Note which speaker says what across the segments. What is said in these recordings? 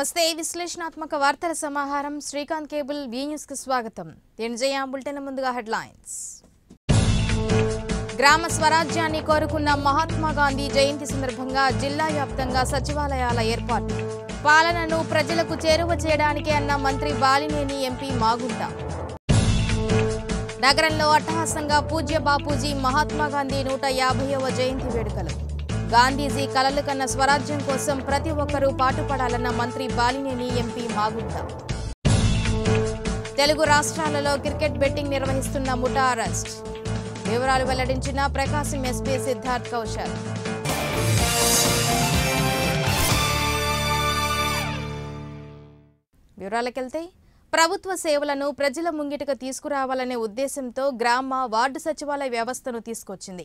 Speaker 1: నమస్తే విశ్లేషణాత్మక వార్తల సమాహారం శ్రీకాంత్ కేబుల్ వి న్యూస్ కు స్వాగతం ముందుగా హెడ్లైన్స్ గ్రామ స్వరాజ్యాన్ని కోరుకున్న మహాత్మా గాంధీ జయంతి సందర్భంగా జిల్లా వ్యాప్తంగా సచివాలయాల ఏర్పాటు పాలనను ప్రజలకు చేరువ చేయడానికి అన్న మంత్రి బాలినేని ఎంపీ మాగుంట నగరంలో అట్టహాసంగా పూజ్య బాపూజీ మహాత్మా గాంధీ నూట యాభైవ జయంతి వేడుకలు గాంధీజీ కలలు కన్న స్వరాజ్యం కోసం ప్రతి ఒక్కరూ పాటుపడాలన్న మంత్రి బాలినేని ఎంపీ మాగుంట తెలుగు రాష్ట్రాలలో క్రికెట్ బెట్టింగ్ నిర్వహిస్తున్న ముఠా అరెస్ట్ వివరాలు వెల్లడించిన ప్రకాశం ఎస్పీ సిద్ధార్థ్ కౌశల్ వివరాలకెళ్తే ప్రభుత్వ సేవలను ప్రజల ముంగిటకు తీసుకురావాలనే ఉద్దేశంతో గ్రామ వార్డు సచివాలయ వ్యవస్థను తీసుకొచ్చింది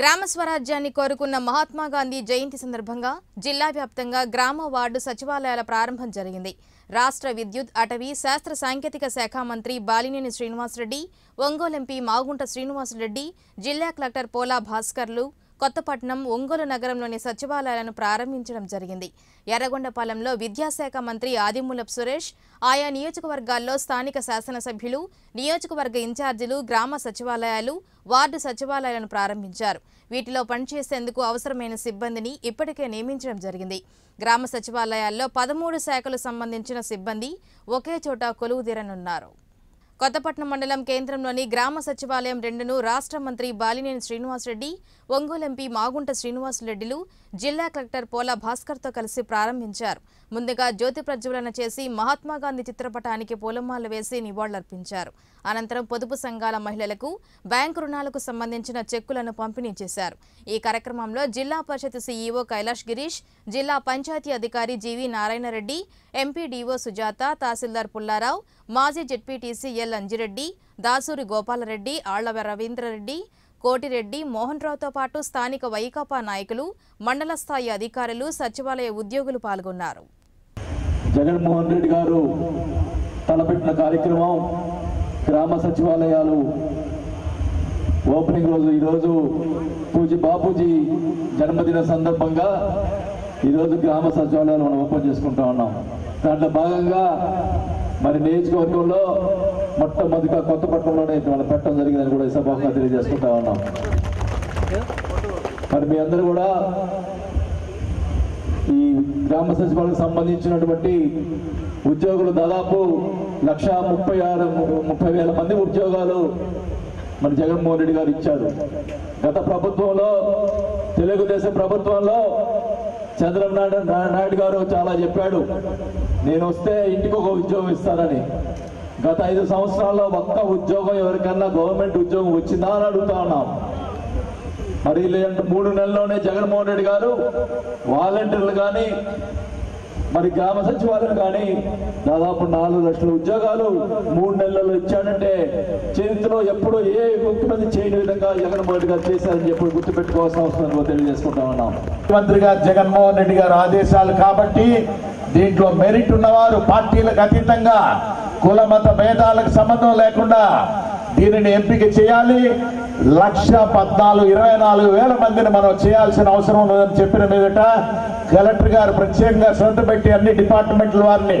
Speaker 1: గ్రామ స్వరాజ్యాన్ని కోరుకున్న మహాత్మాగాంధీ జయంతి సందర్భంగా జిల్లా వ్యాప్తంగా గ్రామ వార్డు సచివాలయాల ప్రారంభం జరిగింది రాష్ట్ర విద్యుత్ అటవీ శాస్త్ర సాంకేతిక శాఖ మంత్రి బాలినేని శ్రీనివాసరెడ్డి ఒంగోలు ఎంపీ మాగుంట శ్రీనివాసరెడ్డి జిల్లా కలెక్టర్ పోలా భాస్కర్లు కొత్తపట్నం ఒంగోలు నగరంలోని సచివాలయాలను ప్రారంభించడం జరిగింది ఎర్రగొండపాలెంలో విద్యాశాఖ మంత్రి ఆదిమూలపు సురేష్ ఆయా నియోజకవర్గాల్లో స్థానిక శాసనసభ్యులు నియోజకవర్గ ఇన్ఛార్జీలు గ్రామ సచివాలయాలు వార్డు సచివాలయాలను ప్రారంభించారు వీటిలో పనిచేసేందుకు అవసరమైన సిబ్బందిని ఇప్పటికే నియమించడం జరిగింది గ్రామ సచివాలయాల్లో పదమూడు శాఖలు సంబంధించిన సిబ్బంది ఒకే చోట కొలువుదీరనున్నారు కొత్తపట్నం మండలం కేంద్రంలోని గ్రామ సచివాలయం రెండును రాష్ట్ర మంత్రి బాలినేని శ్రీనివాసరెడ్డి ఒంగోలు ఎంపీ మాగుంట శ్రీనివాసరెడ్డిలు జిల్లా కలెక్టర్ పోల భాస్కర్తో కలిసి ప్రారంభించారు ముందుగా జ్యోతి ప్రజ్వలన చేసి మహాత్మాగాంధీ చిత్రపటానికి పూలమాలు వేసి నివాళులర్పించారు అనంతరం పొదుపు సంఘాల మహిళలకు బ్యాంకు రుణాలకు సంబంధించిన చెక్కులను పంపిణీ చేశారు ఈ కార్యక్రమంలో జిల్లా పరిషత్ సీఈఓ కైలాష్ గిరీష్ జిల్లా పంచాయతీ అధికారి జీవీ నారాయణరెడ్డి ఎంపీడీఓ సుజాత తహసీల్దార్ పుల్లారావు మాజీ జెడ్పీటీసీ ఎల్ అంజిరెడ్డి దాసూరి గోపాలరెడ్డి ఆళ్లవ రవీంద్రరెడ్డి కోటిరెడ్డి మోహన్ రావుతో పాటు స్థానిక వైకాపా నాయకులు మండల స్థాయి అధికారులు సచివాలయ ఉద్యోగులు పాల్గొన్నారు
Speaker 2: జగన్మోహన్ రెడ్డి గారు తలపెట్టిన కార్యక్రమం గ్రామ సచివాలయాలు ఓపెనింగ్ రోజు ఈరోజు పూజ బాపూజీ జన్మదిన సందర్భంగా ఈరోజు గ్రామ సచివాలయాలు మనం ఓపెన్ చేసుకుంటా ఉన్నాం దాంట్లో భాగంగా మరి నియోజకవర్గంలో మొట్టమొదటిగా కొత్త పట్టణంలోనే మనం పెట్టడం జరిగిందని కూడా ఈ సభాముఖంగా తెలియజేసుకుంటా ఉన్నాం మరి మీ అందరూ కూడా గ్రామ సచివాలకు సంబంధించినటువంటి ఉద్యోగులు దాదాపు లక్ష ముప్పై ఆరు ముప్పై వేల మంది ఉద్యోగాలు మన జగన్మోహన్ రెడ్డి గారు ఇచ్చారు గత ప్రభుత్వంలో తెలుగుదేశం ప్రభుత్వంలో చంద్రబాబు నాయుడు గారు చాలా చెప్పాడు నేను వస్తే ఇంటికి ఒక ఉద్యోగం ఇస్తానని గత ఐదు సంవత్సరాల్లో ఒక్క ఉద్యోగం ఎవరికన్నా గవర్నమెంట్ ఉద్యోగం వచ్చిందా అని అడుగుతా ఉన్నాం మరి లేదంటే మూడు నెలల్లోనే జగన్మోహన్ రెడ్డి గారు వాలంటీర్లు కానీ మరి గ్రామ సచివాలయం కానీ దాదాపు నాలుగు లక్షల ఉద్యోగాలు మూడు నెలల్లో ఇచ్చాడంటే చరిత్రలో ఎప్పుడూ ఏ ముఖ్యమంత్రి చేయని విధంగా
Speaker 3: జగన్మోహన్ రెడ్డి గారు చేశారని చెప్పి గుర్తుపెట్టుకోవాల్సిన అవసరం తెలియజేసుకుంటా ఉన్నాం ముఖ్యమంత్రి గారు జగన్మోహన్ రెడ్డి గారు ఆదేశాలు కాబట్టి దీంట్లో మెరిట్ ఉన్నవారు పార్టీలకు అతీతంగా కుల మత భేదాలకు సంబంధం లేకుండా దీనిని ఎంపిక చేయాలి లక్ష పద్నాలుగు ఇరవై నాలుగు వేల మందిని మనం చేయాల్సిన అవసరం ఉన్నదని చెప్పిన మీదట కలెక్టర్ గారు ప్రత్యేకంగా శ్రద్ధ పెట్టి అన్ని డిపార్ట్మెంట్ల వారిని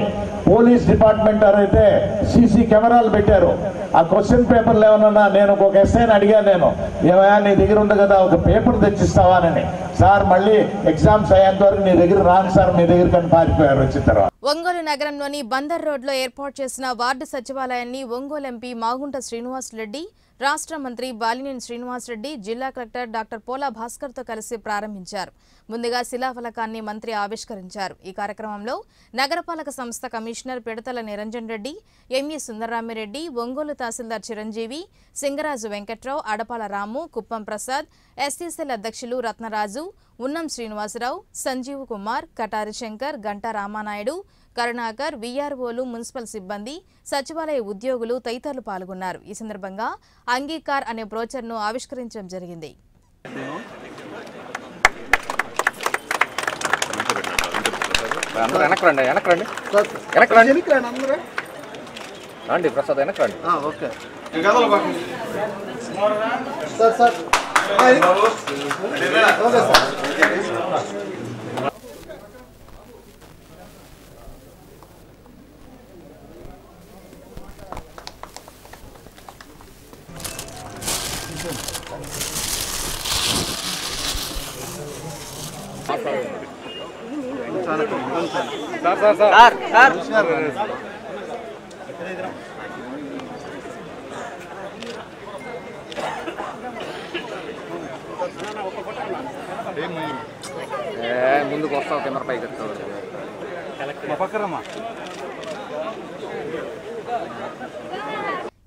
Speaker 3: పోలీస్ డిపార్ట్మెంట్ అయితే సీసీ కెమెరాలు పెట్టారు ఆ క్వశ్చన్ పేపర్లు ఏమన్నా నేను ఒక ఎస్ఐని అడిగాను నేను ఏమయ్యా నీ దగ్గర ఉంది కదా ఒక పేపర్ తెచ్చిస్తావానని సార్ మళ్ళీ ఎగ్జామ్స్ అయ్యేంత వరకు నీ దగ్గర రాను సార్ మీ దగ్గర కానీ పారిపోయారు వచ్చిన తర్వాత
Speaker 1: ఒంగోలు నగరంలోని బందర్ రోడ్లో ఏర్పాటు చేసిన వార్డు సచివాలయాన్ని ఒంగోలు ఎంపీ మాగుంట శ్రీనివాస్ రెడ్డి రాష్ట్ర మంత్రి బాలినేని శ్రీనివాసరెడ్డి జిల్లా కలెక్టర్ డాక్టర్ పోలా భాస్కర్తో కలిసి ప్రారంభించారు ముందుగా శిలాఫలకాన్ని మంత్రి ఆవిష్కరించారు ఈ కార్యక్రమంలో నగరపాలక సంస్థ commissioner Pidathala Niranjan Reddy ME Sundararamireddy Ongole tahsildar Chiranjeevi Singaraju Venkatrao Adapala Ramu Kuppam Prasad SCCL అధ్యక్షులు రత్నరాజు ఉన్నం శ్రీనివాసరావు సంజీవ్ కుమార్ కటారి శంకర్ గంటా రామానాయుడు కరుణాకర్ వీఆర్ఓలు మున్సిపల్ సిబ్బంది సచివాలయ ఉద్యోగులు తదితరులు పాల్గొన్నారు ఈ సందర్భంగా అంగీకార్ అనే బ్రోచర్ను ఆవిష్కరించడం జరిగింది
Speaker 4: sir sir sir sir sir
Speaker 5: ముందుకు వస్తావు కెమెరా పైకి ఎత్తావు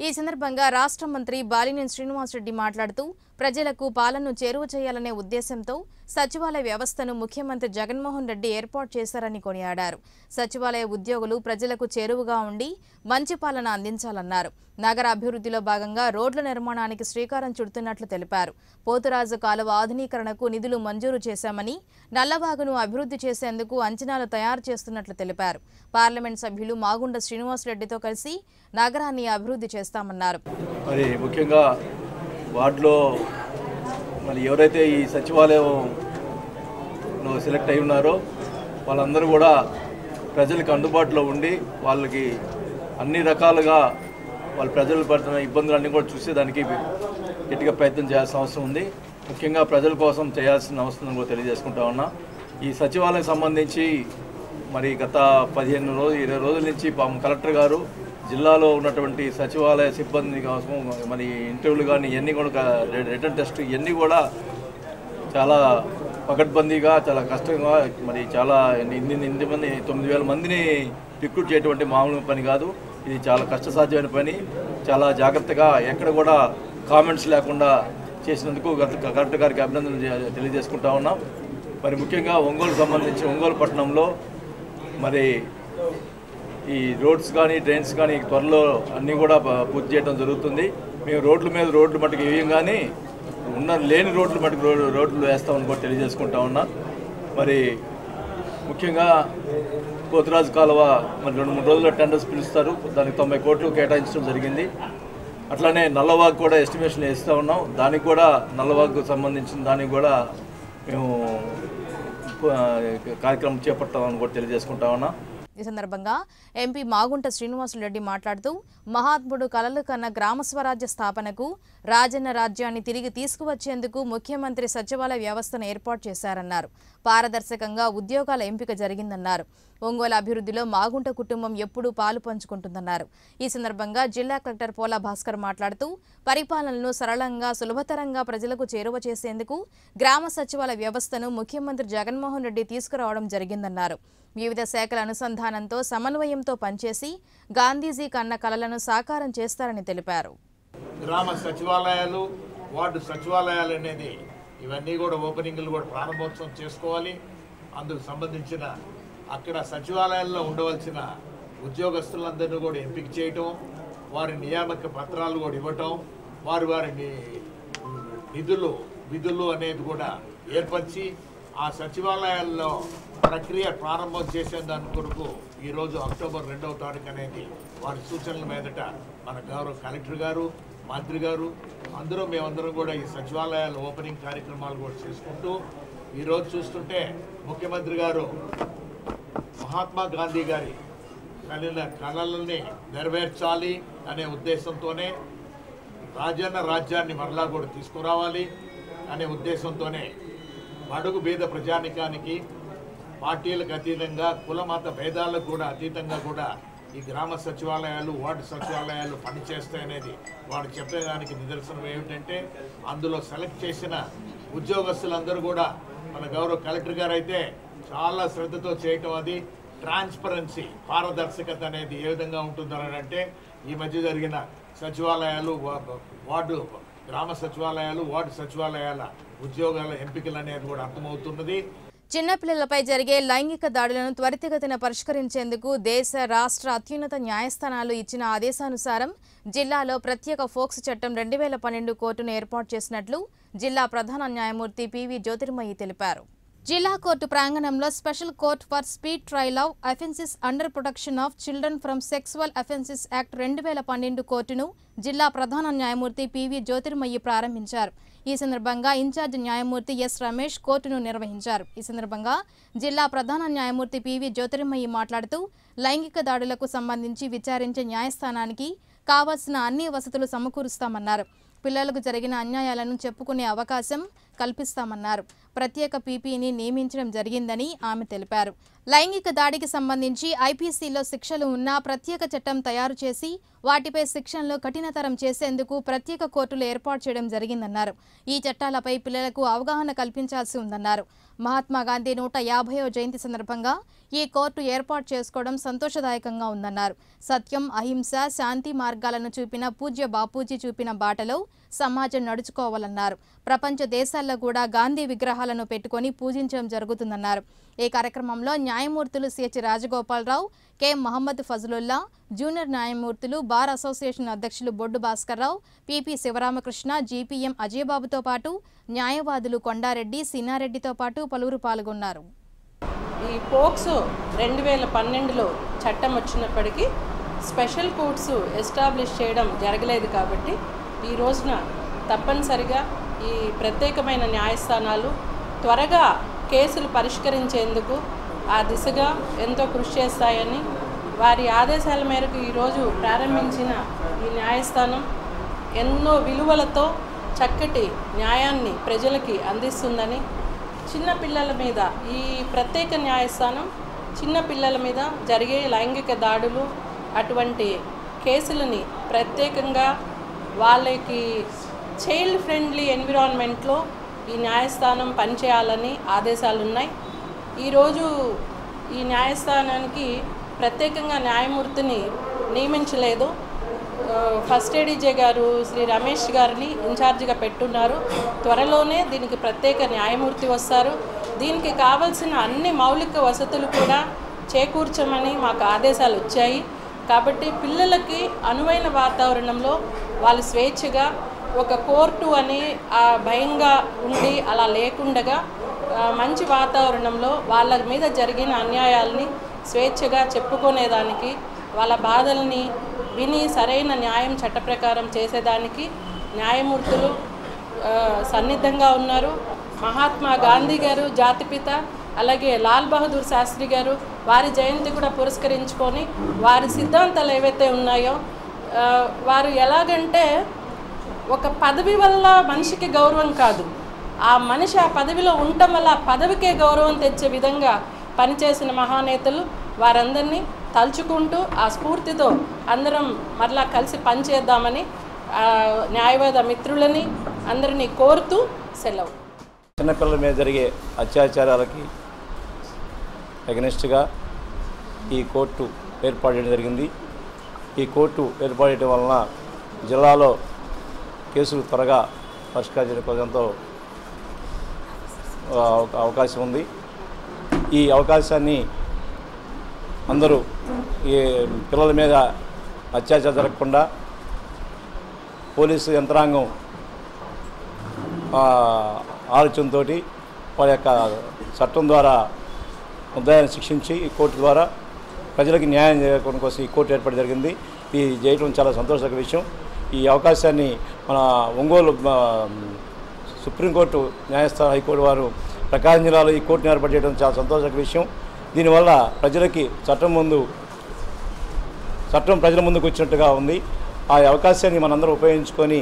Speaker 1: ఈ సందర్భంగా రాష్ట్ర మంత్రి బాలినేని శ్రీనివాసరెడ్డి మాట్లాడుతూ ప్రజలకు పాలనను చేరువ చేయాలనే ఉద్దేశంతో సచివాలయ వ్యవస్థను ముఖ్యమంత్రి జగన్మోహన్ రెడ్డి ఏర్పాటు చేశారని కొనియాడారు సచివాలయ ఉద్యోగులు ప్రజలకు చేరువగా ఉండి మంచి పాలన అందించాలన్నారు నగర అభివృద్ధిలో భాగంగా రోడ్ల నిర్మాణానికి శ్రీకారం చుడుతున్నట్లు తెలిపారు పోతురాజు కాలువ ఆధునీకరణకు నిధులు మంజూరు చేశామని నల్లవాగును అభివృద్ధి చేసేందుకు అంచనాలు తయారు చేస్తున్నట్లు తెలిపారు పార్లమెంట్ సభ్యులు మాగుండ శ్రీనివాసరెడ్డితో కలిసి నగరాన్ని అభివృద్ధి చేస్తామన్నారు
Speaker 2: వార్డులో మరి ఎవరైతే ఈ సచివాలయం సెలెక్ట్ అయి ఉన్నారో వాళ్ళందరూ కూడా ప్రజలకు అందుబాటులో ఉండి వాళ్ళకి అన్ని రకాలుగా వాళ్ళు ప్రజలు పడుతున్న ఇబ్బందులన్నీ కూడా చూసేదానికి గట్టిగా ప్రయత్నం చేయాల్సిన అవసరం ఉంది ముఖ్యంగా ప్రజల కోసం చేయాల్సిన అవసరం కూడా తెలియజేసుకుంటా ఉన్నా ఈ సచివాలయం సంబంధించి మరి గత పదిహేను రోజులు ఇరవై రోజుల నుంచి పాము కలెక్టర్ గారు జిల్లాలో ఉన్నటువంటి సచివాలయ సిబ్బంది కోసం మరి ఇంటర్వ్యూలు కానీ ఇవన్నీ కూడా రిటర్న్ టెస్ట్ ఇవన్నీ కూడా చాలా పకడ్బందీగా చాలా కష్టంగా మరి చాలా ఎనిమిది ఇన్ని మంది తొమ్మిది వేల మందిని రిక్రూట్ చేయటువంటి మామూలు పని కాదు ఇది చాలా కష్టసాధ్యమైన పని చాలా జాగ్రత్తగా ఎక్కడ కూడా కామెంట్స్ లేకుండా చేసినందుకు గత కలెక్టర్ గారికి అభినందనలు తెలియజేసుకుంటా ఉన్నాం మరి ముఖ్యంగా ఒంగోలు సంబంధించి ఒంగోలు పట్టణంలో మరి ఈ రోడ్స్ కానీ ట్రైన్స్ కానీ త్వరలో అన్నీ కూడా పూర్తి చేయడం జరుగుతుంది మేము రోడ్ల మీద రోడ్లు మటుకు వేయం కానీ ఉన్న లేని రోడ్లు మటుకు రోడ్లు వేస్తామని కూడా తెలియజేసుకుంటా ఉన్నా మరి ముఖ్యంగా పోతురాజు కాలువ మరి రెండు మూడు రోజుల్లో టెండర్స్ పిలుస్తారు దానికి తొంభై కోట్లు కేటాయించడం జరిగింది అట్లానే నల్లవాగ్ కూడా ఎస్టిమేషన్ వేస్తూ ఉన్నాం దానికి కూడా నల్లవాగ్కు సంబంధించిన దానికి కూడా మేము కార్యక్రమం చేపట్టామని కూడా తెలియజేసుకుంటా ఉన్నాం
Speaker 1: ఈ సందర్భంగా ఎంపీ మాగుంట శ్రీనివాసులరెడ్డి మాట్లాడుతూ మహాత్ముడు కలలు కన్న గ్రామ స్వరాజ్య స్థాపనకు రాజన్న రాజ్యాన్ని తిరిగి తీసుకువచ్చేందుకు ముఖ్యమంత్రి సచివాలయ వ్యవస్థను ఏర్పాటు చేశారన్నారు పారదర్శకంగా ఉద్యోగాల ఎంపిక జరిగిందన్నారు ఒంగోలు అభివృద్ధిలో మాగుంట కుటుంబం ఎప్పుడూ పాలు పంచుకుంటుందన్నారు ఈ సందర్భంగా జిల్లా కలెక్టర్ పోలా భాస్కర్ మాట్లాడుతూ పరిపాలనను సరళంగా సులభతరంగా ప్రజలకు చేరువ చేసేందుకు గ్రామ సచివాలయ వ్యవస్థను ముఖ్యమంత్రి జగన్మోహన్ రెడ్డి తీసుకురావడం జరిగిందన్నారు వివిధ శాఖల అనుసంధానంతో సమన్వయంతో పనిచేసి గాంధీజీ కన్న కలలను సాకారం చేస్తారని తెలిపారు
Speaker 3: గ్రామ సచివాలయాలు వార్డు సచివాలయాలు అనేది ఇవన్నీ కూడా ఓపెనింగ్లు కూడా ప్రారంభోత్సవం చేసుకోవాలి అందుకు సంబంధించిన అక్కడ సచివాలయాల్లో ఉండవలసిన ఉద్యోగస్తులందరినీ కూడా ఎంపిక చేయటం వారి నియామక పత్రాలు కూడా ఇవ్వటం వారి వారిని నిధులు విధులు అనేది కూడా ఏర్పరిచి ఆ సచివాలయాల్లో ప్రక్రియ ప్రారంభం చేసే దాని కొరకు ఈరోజు అక్టోబర్ రెండవ తారీఖు అనేది వారి సూచనల మీదట మన గౌరవ కలెక్టర్ గారు మంత్రి గారు అందరూ మేమందరం కూడా ఈ సచివాలయాల ఓపెనింగ్ కార్యక్రమాలు కూడా చేసుకుంటూ ఈరోజు చూస్తుంటే ముఖ్యమంత్రి గారు మహాత్మా గాంధీ గారి కలిగిన కళలని నెరవేర్చాలి అనే ఉద్దేశంతోనే రాజన్న రాజ్యాన్ని మరలా కూడా తీసుకురావాలి అనే ఉద్దేశంతోనే బడుగు బీద ప్రజానికానికి పార్టీలకు అతీతంగా కుల మత భేదాలకు కూడా అతీతంగా కూడా ఈ గ్రామ సచివాలయాలు వార్డు సచివాలయాలు పనిచేస్తాయనేది వాడు చెప్పేదానికి నిదర్శనం ఏమిటంటే అందులో సెలెక్ట్ చేసిన ఉద్యోగస్తులందరూ కూడా మన గౌరవ కలెక్టర్ గారు అయితే చాలా శ్రద్ధతో చేయటం అది ట్రాన్స్పరెన్సీ పారదర్శకత అనేది ఏ విధంగా ఉంటుందని అంటే ఈ మధ్య జరిగిన సచివాలయాలు వార్డు గ్రామ సచివాలయాలు వార్డు సచివాలయాల ఉద్యోగాల ఎంపికలు అనేది కూడా అర్థమవుతున్నది
Speaker 1: చిన్నపిల్లలపై జరిగే లైంగిక దాడులను త్వరితగతిన పరిష్కరించేందుకు దేశ రాష్ట్ర అత్యున్నత న్యాయస్థానాలు ఇచ్చిన ఆదేశానుసారం జిల్లాలో ప్రత్యేక ఫోక్స్ చట్టం రెండు వేల పన్నెండు కోర్టును ఏర్పాటు చేసినట్లు జిల్లా ప్రధాన న్యాయమూర్తి పివి జ్యోతిర్మయ్యి తెలిపారు జిల్లా కోర్టు ప్రాంగణంలో special court for speed trial of offences under protection of children from sexual offences act రెండు వేల పన్నెండు కోర్టును జిల్లా ప్రధాన న్యాయమూర్తి పివి జ్యోతిర్మయ్యి ప్రారంభించారు ఈ సందర్భంగా ఇన్ఛార్జ్ న్యాయమూర్తి ఎస్ రమేష్ కోర్టును నిర్వహించారు ఈ సందర్భంగా జిల్లా ప్రధాన న్యాయమూర్తి పివి జ్యోతిర్మయి మాట్లాడుతూ లైంగిక దాడులకు సంబంధించి విచారించే న్యాయస్థానానికి కావాల్సిన అన్ని వసతులు సమకూరుస్తామన్నారు పిల్లలకు జరిగిన అన్యాయాలను చెప్పుకునే అవకాశం కల్పిస్తామన్నారు ప్రత్యేక పీపీని నియమించడం జరిగిందని ఆమె తెలిపారు లైంగిక దాడికి సంబంధించి ఐపీసీలో శిక్షలు ఉన్న ప్రత్యేక చట్టం తయారు చేసి వాటిపై శిక్షణలో కఠినతరం చేసేందుకు ప్రత్యేక కోర్టులు ఏర్పాటు చేయడం జరిగిందన్నారు ఈ చట్టాలపై పిల్లలకు అవగాహన కల్పించాల్సి ఉందన్నారు మహాత్మాగాంధీ నూట యాభయో జయంతి సందర్భంగా ఈ కోర్టు ఏర్పాటు చేసుకోవడం సంతోషదాయకంగా ఉందన్నారు సత్యం అహింస శాంతి మార్గాలను చూపిన పూజ్య బాపూజీ చూపిన బాటలో సమాజం నడుచుకోవాలన్నారు ప్రపంచ దేశాల్లో కూడా గాంధీ విగ్రహాలను పెట్టుకొని పూజించడం జరుగుతుందన్నారు ఈ కార్యక్రమంలో న్యాయమూర్తులు CH Rajagopala Rao K Mohammed Fazulullah junior న్యాయమూర్తులు బార్ అసోసియేషన్ అధ్యక్షులు బొడ్డు భాస్కర్రావు పిపి శివరామకృష్ణ జీపీఎం అజయబాబుతో పాటు న్యాయవాదులు కొండారెడ్డి సిన్నారెడ్డితో పాటు పలువురు పాల్గొన్నారు
Speaker 6: ఈ పోక్సో రెండు వేల పన్నెండులో చట్టం వచ్చినప్పటికీ స్పెషల్ కోర్ట్స్ ఎస్టాబ్లిష్ చేయడం జరగలేదు కాబట్టి ఈ రోజున తప్పనిసరిగా ఈ ప్రత్యేకమైన న్యాయస్థానాలు త్వరగా కేసులు పరిష్కరించేందుకు ఆ దిశగా ఎంతో కృషి చేస్తాయని వారి ఆదేశాల మేరకు ఈరోజు ప్రారంభించిన ఈ న్యాయస్థానం ఎన్నో విలువలతో చక్కటి న్యాయాన్ని ప్రజలకి అందిస్తుందని చిన్నపిల్లల మీద ఈ ప్రత్యేక న్యాయస్థానం చిన్నపిల్లల మీద జరిగే లైంగిక దాడులు అటువంటి కేసులని ప్రత్యేకంగా వాళ్ళకి చైల్డ్ ఫ్రెండ్లీ ఎన్విరాన్మెంట్లో ఈ న్యాయస్థానం పనిచేయాలని ఆదేశాలు ఉన్నాయి ఈరోజు ఈ న్యాయస్థానానికి ప్రత్యేకంగా న్యాయమూర్తిని నియమించలేదు ఫస్ట్ ఏడీజే గారు శ్రీ రమేష్ గారిని ఇన్ఛార్జిగా పెట్టున్నారు త్వరలోనే దీనికి ప్రత్యేక న్యాయమూర్తి వస్తారు దీనికి కావలసిన అన్ని మౌలిక వసతులు కూడా చేకూర్చమని మాకు ఆదేశాలు వచ్చాయి కాబట్టి పిల్లలకి అనువైన వాతావరణంలో వాళ్ళు స్వేచ్ఛగా ఒక కోర్టు అని భయంగా ఉండి అలా లేకుండగా మంచి వాతావరణంలో వాళ్ళ మీద జరిగిన అన్యాయాల్ని స్వేచ్ఛగా చెప్పుకునేదానికి వాళ్ళ బాధల్ని విని సరైన న్యాయం చట్ట ప్రకారం చేసేదానికి న్యాయమూర్తులు సన్నిద్ధంగా ఉన్నారు మహాత్మా గాంధీ గారు జాతిపిత అలాగే లాల్ బహదూర్ శాస్త్రి గారు వారి జయంతి కూడా పురస్కరించుకొని వారి సిద్ధాంతాలు ఏవైతే ఉన్నాయో వారు ఎలాగంటే ఒక పదవి వల్ల మనిషికి గౌరవం కాదు ఆ మనిషి ఆ పదవిలో ఉండటం వల్ల పదవికే గౌరవం తెచ్చే విధంగా పనిచేసిన మహానేతలు వారందరినీ తలుచుకుంటూ ఆ స్ఫూర్తితో అందరం మరలా కలిసి పనిచేద్దామని న్యాయవాద మిత్రులని అందరినీ కోరుతూ సెలవు
Speaker 7: చిన్నపిల్లల మీద జరిగే అత్యాచారాలకి అగెనిస్ట్గా ఈ కోర్టు ఏర్పాటు చేయడం జరిగింది ఈ కోర్టు ఏర్పాటు చేయడం వలన జిల్లాలో కేసులు త్వరగా పరిష్కరించడం కోసంతో అవకాశం ఉంది ఈ అవకాశాన్ని అందరూ ఈ పిల్లల మీద అత్యాచారం జరగకుండా పోలీసు యంత్రాంగం ఆలోచనతో వారి యొక్క చట్టం ద్వారా ఉదయాన్ని శిక్షించి ఈ కోర్టు ద్వారా ప్రజలకు న్యాయం చేయకుండా కోసం ఈ కోర్టు ఏర్పాటు జరిగింది ఇది చేయడం చాలా సంతోషకర విషయం ఈ అవకాశాన్ని మన ఒంగోలు సుప్రీంకోర్టు న్యాయస్థానం హైకోర్టు వారు ప్రకాశం జిల్లాలో ఈ కోర్టును ఏర్పాటు చేయడం చాలా సంతోషక విషయం దీనివల్ల ప్రజలకి చట్టం ముందు చట్టం ప్రజల ముందుకు వచ్చినట్టుగా ఉంది ఆ అవకాశాన్ని మనందరూ ఉపయోగించుకొని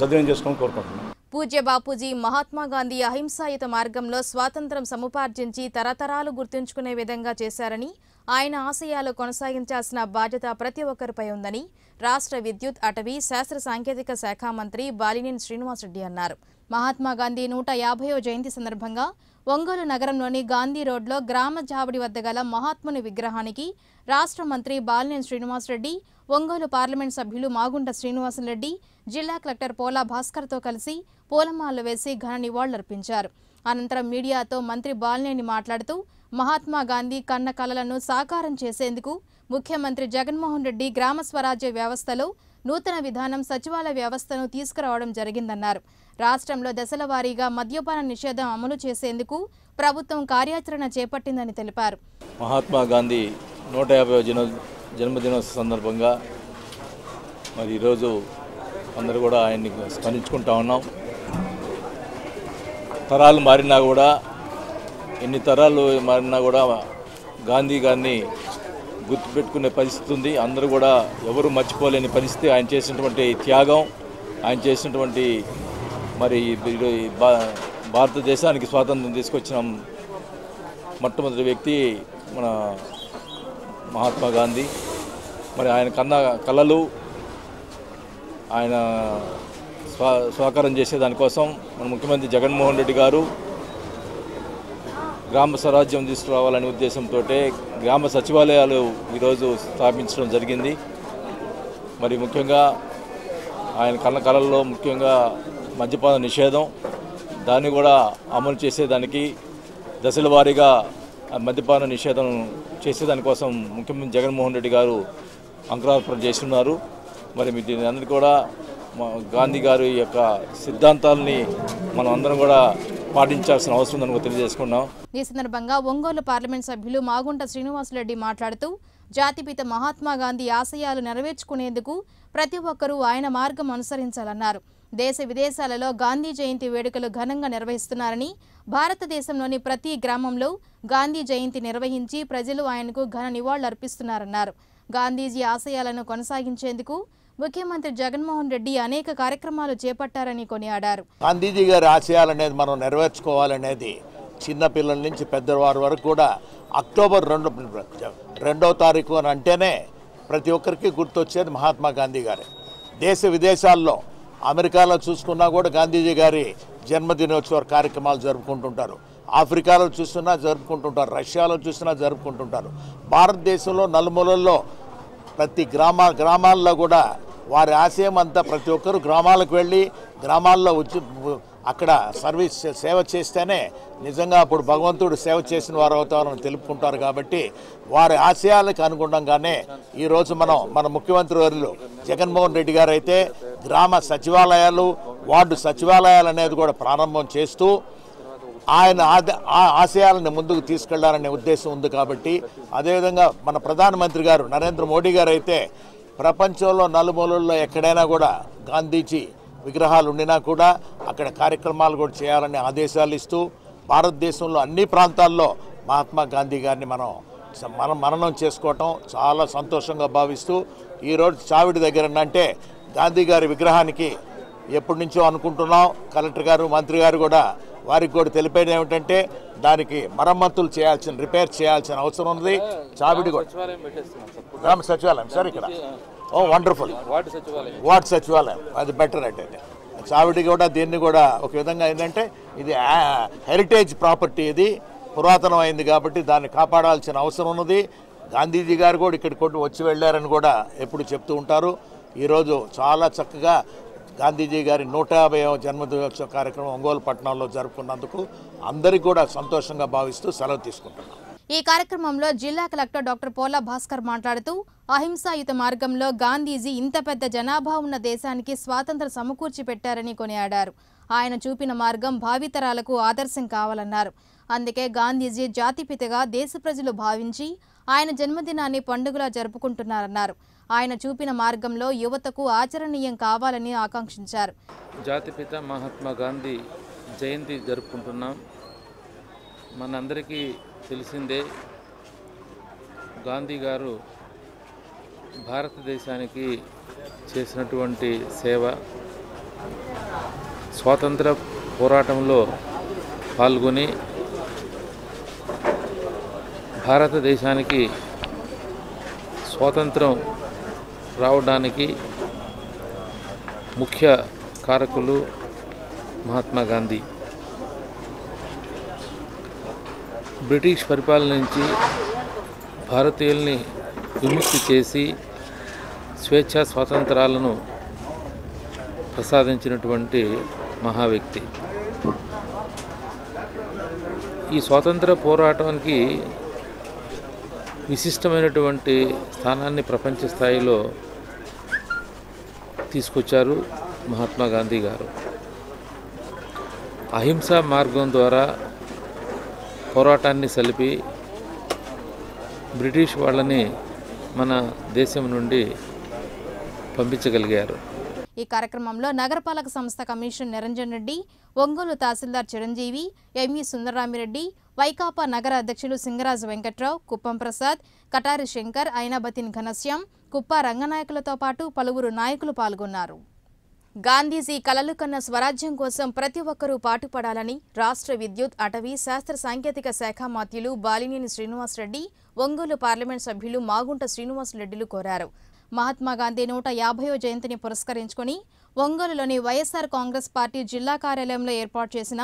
Speaker 7: సద్వినియోగం చేసుకోమని కోరుకుంటున్నాం
Speaker 1: పూజ్య బాపూజీ మహాత్మా గాంధీ అహింసాయుత మార్గంలో స్వాతంత్రం సముపార్జించి తరతరాలు గుర్తుంచుకునే విధంగా చేశారని ఆయన ఆశయాలు కొనసాగించాల్సిన బాధ్యత ప్రతి ఒక్కరిపై ఉందని రాష్ట్ర విద్యుత్ అటవీ శాస్త్ర సాంకేతిక శాఖ మంత్రి బాలినేని శ్రీనివాసరెడ్డి అన్నారు మహాత్మా గాంధీ నూట యాభయో జయంతి సందర్భంగా ఒంగోలు నగరంలోని గాంధీ రోడ్లో గ్రామ జాబడి వద్ద గల మహాత్ముని విగ్రహానికి రాష్ట్ర మంత్రి బాలినేని శ్రీనివాసరెడ్డి ఒంగోలు పార్లమెంట్ సభ్యులు మాగుంట శ్రీనివాసరెడ్డి జిల్లా కలెక్టర్ పోలా భాస్కర్తో కలిసి పూలమాలలు వేసి ఘన నివాళులర్పించారు అనంతరం మీడియాతో మంత్రి బాలినేని మాట్లాడుతూ మహాత్మా గాంధీ కన్న కలలను సాకారం చేసేందుకు ముఖ్యమంత్రి జగన్మోహన్ రెడ్డి గ్రామ స్వరాజ్య వ్యవస్థలో నూతన విధానం సచివాలయ వ్యవస్థను తీసుకురావడం జరిగిందన్నారు రాష్ట్రంలో దశల వారీగా మద్యపాన నిషేధం అమలు చేసేందుకు ప్రభుత్వం కార్యాచరణ చేపట్టిందని తెలిపారు
Speaker 2: మహాత్మా గాంధీ నూట యాభై జన జన్మదినోత్సవ సందర్భంగా మరి ఈరోజు అందరూ కూడా ఆయన్ని స్మరించుకుంటా ఉన్నాం తరాలు మారినా కూడా ఎన్ని తరాలు మారినా కూడా గాంధీ గారిని గుర్తుపెట్టుకునే పరిస్థితి ఉంది అందరూ కూడా ఎవరు మర్చిపోలేని పరిస్థితి ఆయన చేసినటువంటి త్యాగం ఆయన చేసినటువంటి మరి భారతదేశానికి స్వాతంత్రం తీసుకొచ్చిన మొట్టమొదటి వ్యక్తి మన మహాత్మా గాంధీ మరి ఆయన కన్న కళలు ఆయన స్వా స్వాకారం చేసేదానికోసం మన ముఖ్యమంత్రి జగన్మోహన్ రెడ్డి గారు గ్రామ స్వరాజ్యం తీసుకురావాలనే ఉద్దేశంతో గ్రామ సచివాలయాలు ఈరోజు స్థాపించడం జరిగింది మరి ముఖ్యంగా ఆయన కన్న కళల్లో ముఖ్యంగా మద్యపాన నిషేధం దాన్ని కూడా అమలు చేసేదానికి దశల వారీగా మద్యపాన నిషేధం చేసేదానికోసం ముఖ్యమంత్రి జగన్మోహన్ రెడ్డి గారు అంకురార్పణ చేస్తున్నారు మరి మీ దీని అందరి కూడా గాంధీ గారి యొక్క సిద్ధాంతాలని మనం అందరం కూడా పాటించాల్సిన అవసరం ఉందని తెలియజేసుకున్నాం
Speaker 1: ఈ సందర్భంగా ఒంగోలు పార్లమెంట్ సభ్యులు మాగుంట శ్రీనివాసరెడ్డి మాట్లాడుతూ జాతిపిత మహాత్మా గాంధీ ఆశయాలు నెరవేర్చుకునేందుకు ప్రతి ఒక్కరూ ఆయన మార్గం అనుసరించాలన్నారు దేశ విదేశాలలో గాంధీ జయంతి వేడుకలు ఘనంగా నిర్వహిస్తున్నారని భారతదేశంలోని ప్రతి గ్రామంలో గాంధీ జయంతి నిర్వహించి ప్రజలు ఆయనకు ఘన నివాళులర్పిస్తున్నారన్నారు గాంధీజీ ఆశయాలను కొనసాగించేందుకు ముఖ్యమంత్రి జగన్మోహన్ రెడ్డి అనేక కార్యక్రమాలు చేపట్టారని కొనియాడారు
Speaker 3: గాంధీజీ గారి ఆశయాలు అనేది మనం నెరవేర్చుకోవాలనేది చిన్నపిల్లల నుంచి పెద్దవారి వరకు కూడా అక్టోబర్ రెండు రెండో తారీఖు అని అంటేనే ప్రతి ఒక్కరికి గుర్తొచ్చేది మహాత్మా గాంధీ గారే దేశ విదేశాల్లో అమెరికాలో చూసుకున్నా కూడా గాంధీజీ గారి జన్మదినోత్సవ కార్యక్రమాలు జరుపుకుంటుంటారు ఆఫ్రికాలో చూస్తున్నా జరుపుకుంటుంటారు రష్యాలో చూసినా జరుపుకుంటుంటారు భారతదేశంలో నలుమూలల్లో ప్రతి గ్రామ గ్రామాల్లో కూడా వారి ఆశయం అంతా ప్రతి ఒక్కరు గ్రామాలకు వెళ్ళి గ్రామాల్లో వచ్చి అక్కడ సర్వీస్ సేవ చేస్తేనే నిజంగా అప్పుడు భగవంతుడు సేవ చేసిన వారు అవుతారని తెలుపుకుంటారు కాబట్టి వారి ఆశయాలకు అనుగుణంగానే ఈరోజు మనం మన ముఖ్యమంత్రి వర్యులు జగన్మోహన్ రెడ్డి గారు అయితే గ్రామ సచివాలయాలు వార్డు సచివాలయాలు అనేది కూడా ప్రారంభం చేస్తూ ఆయన ఆశయాలను ముందుకు తీసుకెళ్లాలనే ఉద్దేశం ఉంది కాబట్టి అదేవిధంగా మన ప్రధానమంత్రి గారు నరేంద్ర మోడీ గారు అయితే ప్రపంచంలో నలుమూలల్లో ఎక్కడైనా కూడా గాంధీజీ విగ్రహాలు ఉండినా కూడా అక్కడ కార్యక్రమాలు కూడా చేయాలని ఆదేశాలు ఇస్తూ భారతదేశంలో అన్ని ప్రాంతాల్లో మహాత్మా గాంధీ గారిని మనం మనం మరణం చేసుకోవటం చాలా సంతోషంగా భావిస్తూ ఈరోజు చావిడి దగ్గర అంటే గాంధీ గారి విగ్రహానికి ఎప్పటి నుంచో అనుకుంటున్నాం కలెక్టర్ గారు మంత్రి గారు కూడా వారికి కూడా తెలిపేది ఏమిటంటే దానికి మరమ్మతులు చేయాల్సిన రిపేర్ చేయాల్సిన అవసరం ఉంది చావిడి కూడా
Speaker 5: సచివాలయం సార్ ఇక్కడ ఓ వండర్ఫుల్ వార్డ్
Speaker 3: సచివాలయం అది బెటర్ అంటే చావిడి కూడా దీన్ని కూడా ఒక విధంగా ఏంటంటే ఇది హెరిటేజ్ ప్రాపర్టీ ఇది పురాతనమైంది కాబట్టి దాన్ని కాపాడాల్సిన అవసరం ఉన్నది గాంధీజీ గారు కూడా ఇక్కడికి వచ్చి వెళ్ళారని కూడా ఎప్పుడు చెప్తూ ఉంటారు ఈరోజు చాలా చక్కగా గాంధీజీ గారి నూట యాభైవ జన్మదినోత్సవ కార్యక్రమం ఒంగోలు పట్టణంలో జరుపుకున్నందుకు అందరికీ కూడా సంతోషంగా భావిస్తూ సెలవు తీసుకుంటున్నాం
Speaker 1: ఈ కార్యక్రమంలో జిల్లా కలెక్టర్ డాక్టర్ పోల భాస్కర్ మాట్లాడుతూ అహింసాయుత మార్గంలో గాంధీజీ ఇంత పెద్ద జనాభా ఉన్న దేశానికి స్వాతంత్ర సమకూర్చి పెట్టారని కొనియాడారు ఆయన చూపిన మార్గం భావితరాలకు ఆదర్శం కావాలన్నారు అందుకే గాంధీజీ జాతిపితగా దేశ ప్రజలు భావించి ఆయన జన్మదినాన్ని పండుగలా జరుపుకుంటున్నారన్నారు ఆయన చూపిన మార్గంలో యువతకు ఆచరణీయం కావాలని ఆకాంక్షించారు
Speaker 5: జాతిపిత మహాత్మా గాంధీ జయంతి జరుపుకుంటున్నాం మనందరికీ తెలిసిందే గాంధీ గారు భారతదేశానికి చేసినటువంటి సేవ స్వాతంత్ర పోరాటంలో పాల్గొని భారతదేశానికి స్వాతంత్రం రావడానికి ముఖ్య కారకులు మహాత్మా గాంధీ బ్రిటిష్ పరిపాలన నుంచి భారతీయుల్ని విముక్తి చేసి స్వేచ్ఛా స్వాతంత్రాలను ప్రసాదించినటువంటి మహావ్యక్తి ఈ స్వాతంత్ర పోరాటానికి విశిష్టమైనటువంటి స్థానాన్ని ప్రపంచ స్థాయిలో తీసుకొచ్చారు మహాత్మా గాంధీ గారు అహింసా మార్గం ద్వారా పోరాటాన్ని సలిపి బ్రిటిష్ వాళ్ళని మన దేశం నుండి పంపించగలిగారు
Speaker 1: ఈ కార్యక్రమంలో నగరపాలక సంస్థ కమిషనర్ నిరంజన్ రెడ్డి ఒంగోలు తహసీల్దార్ చిరంజీవి ఎంఈ సుందరరామిరెడ్డి వైకాపా నగర అధ్యక్షులు సింగరాజు వెంకట్రావు కుప్పం ప్రసాద్ కటారి శంకర్ ఐనాబతిన్ ఘనశ్యాం కుప్ప రంగనాయకులతో పాటు పలువురు నాయకులు పాల్గొన్నారు గాంధీజీ కలలు కన్న స్వరాజ్యం కోసం ప్రతి ఒక్కరూ పాటుపడాలని రాష్ట్ర విద్యుత్ అటవీ శాస్త్ర సాంకేతిక శాఖ మాత్యులు బాలినేని శ్రీనివాసరెడ్డి ఒంగోలు పార్లమెంట్ సభ్యులు మాగుంట శ్రీనివాసరెడ్డిలు కోరారు మహాత్మాగాంధీ నూట యాభయో జయంతిని పురస్కరించుకుని ఒంగోలులోని వైఎస్ఆర్ కాంగ్రెస్ పార్టీ జిల్లా కార్యాలయంలో ఏర్పాటు చేసిన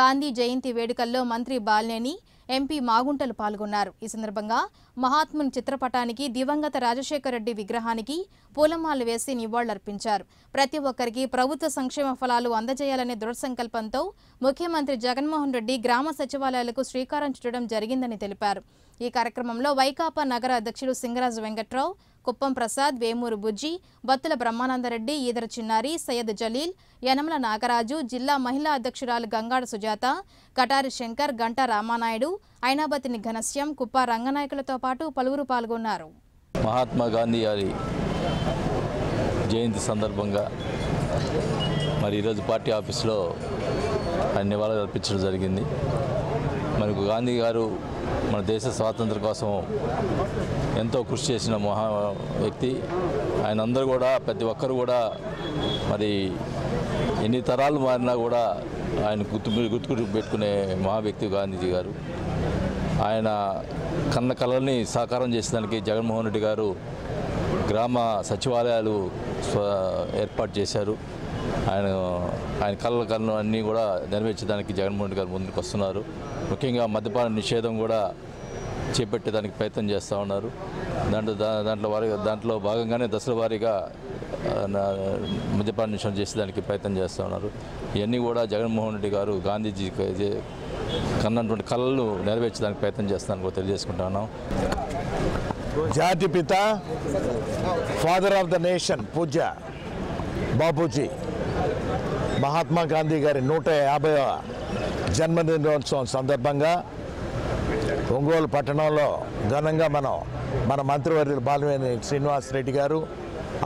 Speaker 1: గాంధీ జయంతి వేడుకల్లో మంత్రి బాలినేని ఎంపీ మాగుంటలు పాల్గొన్నారు ఈ సందర్భంగా మహాత్ముని చిత్రపటానికి దివంగత రాజశేఖర రెడ్డి విగ్రహానికి పూలమాలు వేసి నివాళులర్పించారు ప్రతి ఒక్కరికి ప్రభుత్వ సంక్షేమ ఫలాలు అందజేయాలనే దృఢ సంకల్పంతో ముఖ్యమంత్రి జగన్మోహన్ రెడ్డి గ్రామ సచివాలయాలకు శ్రీకారం చుట్టడం జరిగిందని తెలిపారు ఈ కార్యక్రమంలో వైకాపా నగర అధ్యక్షుడు సింగరాజు వెంకట్రావు కుప్పం ప్రసాద్ వేమూరు బుజ్జి బత్తుల బ్రహ్మానందరెడ్డి ఈదర చిన్నారి సయ్యద్ జలీల్ యనమల నాగరాజు జిల్లా మహిళా అధ్యక్షురాలు గంగాడ సుజాత కటారి శంకర్ గంటా రామానాయుడు ఐనాబతిని ఘనశ్యం కుప్ప రంగనాయకులతో పాటు పలువురు పాల్గొన్నారు
Speaker 2: మహాత్మా గాంధీ గారి జయంతి సందర్భంగా మరి ఈరోజు పార్టీ ఆఫీస్లో ఆయన నివాళులు అర్పించడం జరిగింది మనకు గాంధీ గారు మన దేశ స్వాతంత్ర కోసం ఎంతో కృషి చేసిన మహా వ్యక్తి ఆయన అందరూ కూడా ప్రతి ఒక్కరు కూడా మరి ఎన్ని తరాలు మారినా కూడా ఆయన గుర్తు గుర్తుకు పెట్టుకునే మహా వ్యక్తి గాంధీజీ గారు ఆయన కన్న కళల్ని సాకారం చేసేదానికి జగన్మోహన్ రెడ్డి గారు గ్రామ సచివాలయాలు ఏర్పాటు చేశారు ఆయన ఆయన కళ్ళ కళ్ళు అన్నీ కూడా నెరవేర్చడానికి జగన్మోహన్ గారు ముందుకు వస్తున్నారు ముఖ్యంగా మద్యపాన నిషేధం కూడా చేపట్టేదానికి ప్రయత్నం చేస్తూ ఉన్నారు దాంట్లో దాంట్లో వారి దాంట్లో భాగంగానే దశల వారీగా మద్యపాన నిషేధం చేసేదానికి ప్రయత్నం చేస్తూ ఉన్నారు ఇవన్నీ కూడా జగన్మోహన్ రెడ్డి గారు గాంధీజీ కన్నటువంటి కళలు నెరవేర్చడానికి ప్రయత్నం చేస్తాను కూడా తెలియజేసుకుంటున్నాం
Speaker 3: జాతిపిత ఫాదర్ ఆఫ్ ద నేషన్ పూజ బాపూజీ మహాత్మా గాంధీ గారి నూట యాభై జన్మదినోత్సవం సందర్భంగా ఒంగోలు పట్టణంలో ఘనంగా మనం మన మంత్రివర్యులు బాలివేని శ్రీనివాసరెడ్డి గారు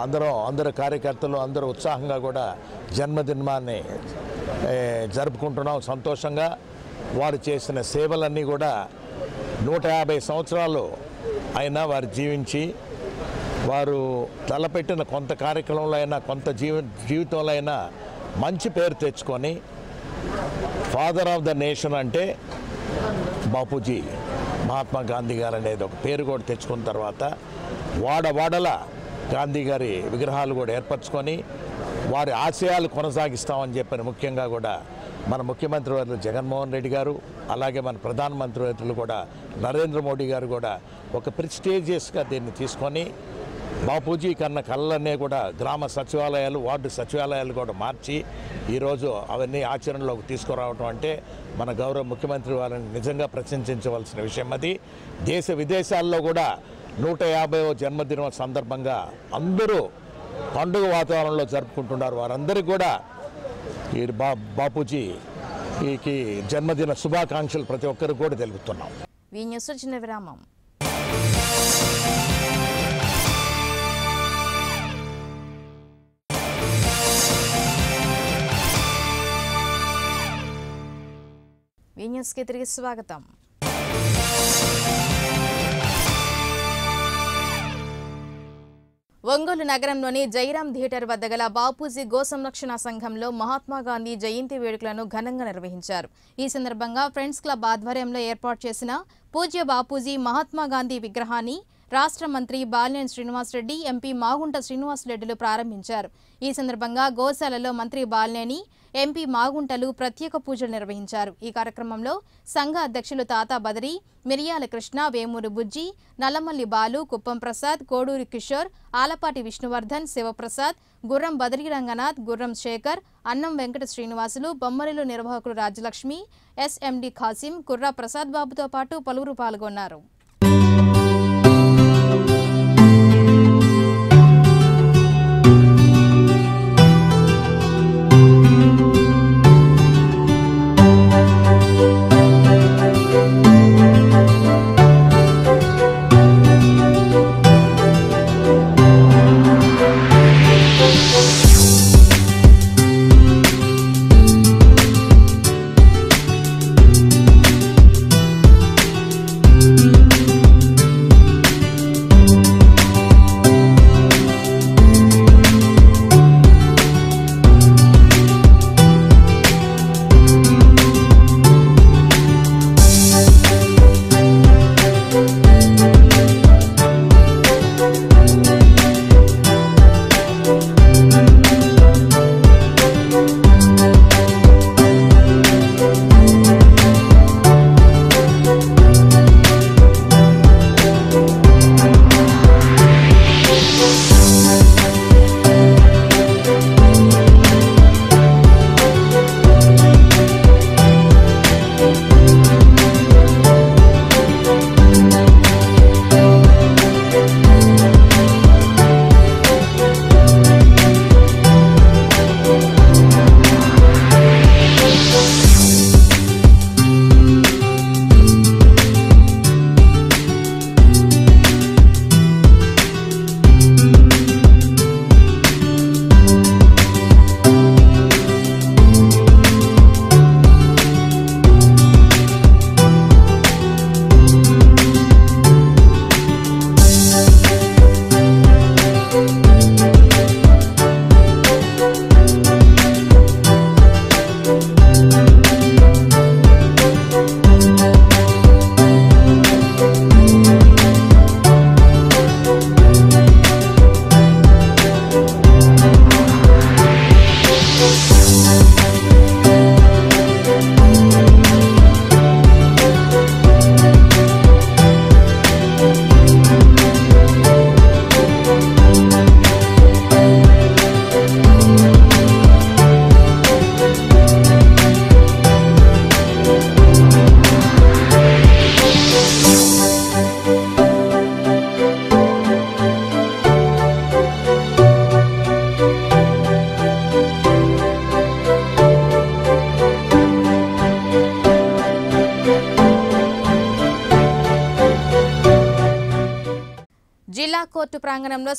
Speaker 3: అందరూ అందరు కార్యకర్తలు అందరూ ఉత్సాహంగా కూడా జన్మదినాన్ని జరుపుకుంటున్నాం సంతోషంగా వారు చేసిన సేవలన్నీ కూడా నూట యాభై సంవత్సరాలు అయినా వారు జీవించి వారు తలపెట్టిన కొంత కార్యక్రమంలో అయినా కొంత జీవ జీవితంలో అయినా మంచి పేరు తెచ్చుకొని ఫాదర్ ఆఫ్ ద నేషన్ అంటే బాపూజీ మహాత్మా గాంధీ గారు అనేది ఒక పేరు కూడా తెచ్చుకున్న తర్వాత వాడవాడల గాంధీ గారి విగ్రహాలు కూడా ఏర్పరచుకొని వారి ఆశయాలు కొనసాగిస్తామని చెప్పిన ముఖ్యంగా కూడా మన ముఖ్యమంత్రి వర్యులు జగన్మోహన్ రెడ్డి గారు అలాగే మన ప్రధానమంత్రి వర్యులు కూడా నరేంద్ర మోడీ గారు కూడా ఒక ప్రిస్టేజియస్గా దీన్ని తీసుకొని బాపూజీ కన్న కళ్ళన్నీ కూడా గ్రామ సచివాలయాలు వార్డు సచివాలయాలు కూడా మార్చి ఈరోజు అవన్నీ ఆచరణలోకి తీసుకురావటం అంటే మన గౌరవ ముఖ్యమంత్రి వారిని నిజంగా ప్రశంసించవలసిన విషయం అది దేశ విదేశాల్లో కూడా నూట యాభైవ జన్మదినం సందర్భంగా అందరూ పండుగ వాతావరణంలో జరుపుకుంటున్నారు వారందరికీ కూడా ఈ బా బాపూజీకి జన్మదిన శుభాకాంక్షలు ప్రతి ఒక్కరికి కూడా తెలుపుతున్నాం
Speaker 1: ఈ తిరిగి స్వాగతం ఒంగోలు నగరంలోని జైరాం థియేటర్ వద్ద గల బాపూజీ గో సంరక్షణ సంఘంలో మహాత్మాగాంధీ జయంతి వేడుకలను ఘనంగా నిర్వహించారు ఈ సందర్భంగా ఫ్రెండ్స్ క్లబ్ ఆధ్వర్యంలో ఏర్పాటు చేసిన పూజ్య బాపూజీ మహాత్మాగాంధీ విగ్రహాన్ని రాష్ట్ర మంత్రి బాలినేని శ్రీనివాసరెడ్డి ఎంపీ మాగుంట శ్రీనివాసరెడ్డిలు ప్రారంభించారు ఈ సందర్భంగా గోశాలలో మంత్రి బాలినేని ఎంపీ మాగుంటలు ప్రత్యేక పూజలు నిర్వహించారు ఈ కార్యక్రమంలో సంఘ అధ్యక్షులు తాతా బదరి మిరియాల కృష్ణ వేమూరు బుజ్జి నల్లమల్లి బాలు కుప్పం ప్రసాద్ కోడూరి కిషోర్ ఆలపాటి విష్ణువర్ధన్ శివప్రసాద్ గుర్రం బదరి రంగనాథ్ గుర్రం శేఖర్ అన్నం వెంకట శ్రీనివాసులు బొమ్మరిలు నిర్వాహకులు రాజలక్ష్మి ఎస్ఎండి ఖాసిం కుర్రా ప్రసాద్ బాబుతో పాటు పలువురు పాల్గొన్నారు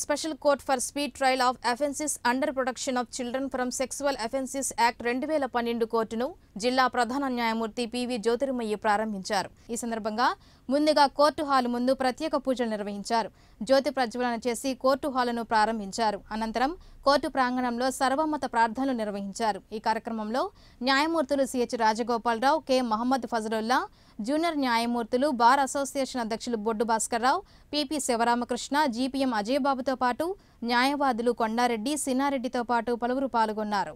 Speaker 1: special court for speed trial of offences under protection of children from sexual offences act రెండు వేల పన్నెండు కోర్టును జిల్లా ప్రధాన న్యాయమూర్తి పివి జ్యోతిర్మయ్య ప్రారంభించారు ఈ సందర్భంగా ముందుగా కోర్టు హాల్ ముందు ప్రత్యేక పూజలు నిర్వహించారు జ్యోతి ప్రజ్వలన చేసి కోర్టు హాలును ప్రారంభించారు అనంతరం కోర్టు ప్రాంగణంలో సర్వమత ప్రార్థనలు నిర్వహించారు ఈ కార్యక్రమంలో న్యాయమూర్తులు CH Rajagopala Rao K Mohammed Fazalullah junior న్యాయమూర్తులు బార్ అసోసియేషన్ అధ్యక్షులు బొడ్డు భాస్కర్రావు పిపి శివరామకృష్ణ జీపీఎం బాబుతో పాటు న్యాయవాదులు కొండారెడ్డి సిన్నారెడ్డితో పాటు పలువురు పాల్గొన్నారు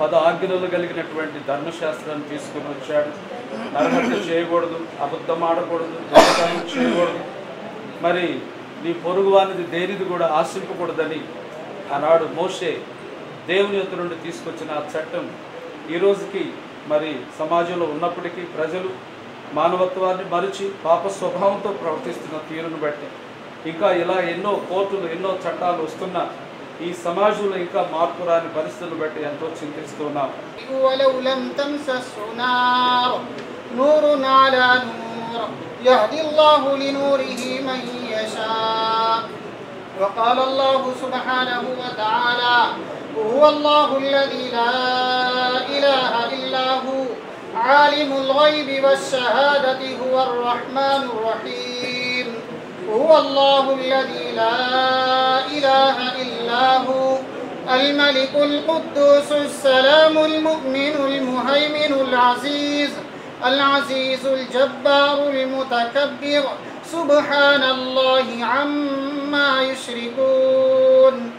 Speaker 2: పద ఆజ్ఞలు కలిగినటువంటి ధర్మశాస్త్రాన్ని తీసుకుని వచ్చాడు నరహత్య చేయకూడదు అబద్ధం ఆడకూడదు చేయకూడదు మరి నీ పొరుగు అనేది దేనిది కూడా ఆశింపకూడదని ఆనాడు మోసే దేవుని యొక్క నుండి తీసుకొచ్చిన ఆ చట్టం ఈరోజుకి మరి సమాజంలో ఉన్నప్పటికీ ప్రజలు మానవత్వాన్ని మరిచి పాప స్వభావంతో ప్రవర్తిస్తున్న తీరును బట్టి ఇంకా ఇలా ఎన్నో కోర్టులు ఎన్నో చట్టాలు వస్తున్నా ఈ సమాజంలో ఇంకా మార్పు రాని పరిస్థితులు బట్టి ఎంతో చింతిస్తున్నాం
Speaker 4: يهدي الله لنوره من يشاء وقال الله سبحانه وتعالى هو الله الذي لا إله إلا هو عالم الغيب والشهادة هو الرحمن الرحيم هو الله الذي لا إله إلا هو الملك القدوس السلام المؤمن المهيمن العزيز العزيز الجبار المتكبر سبحان الله عما يشركون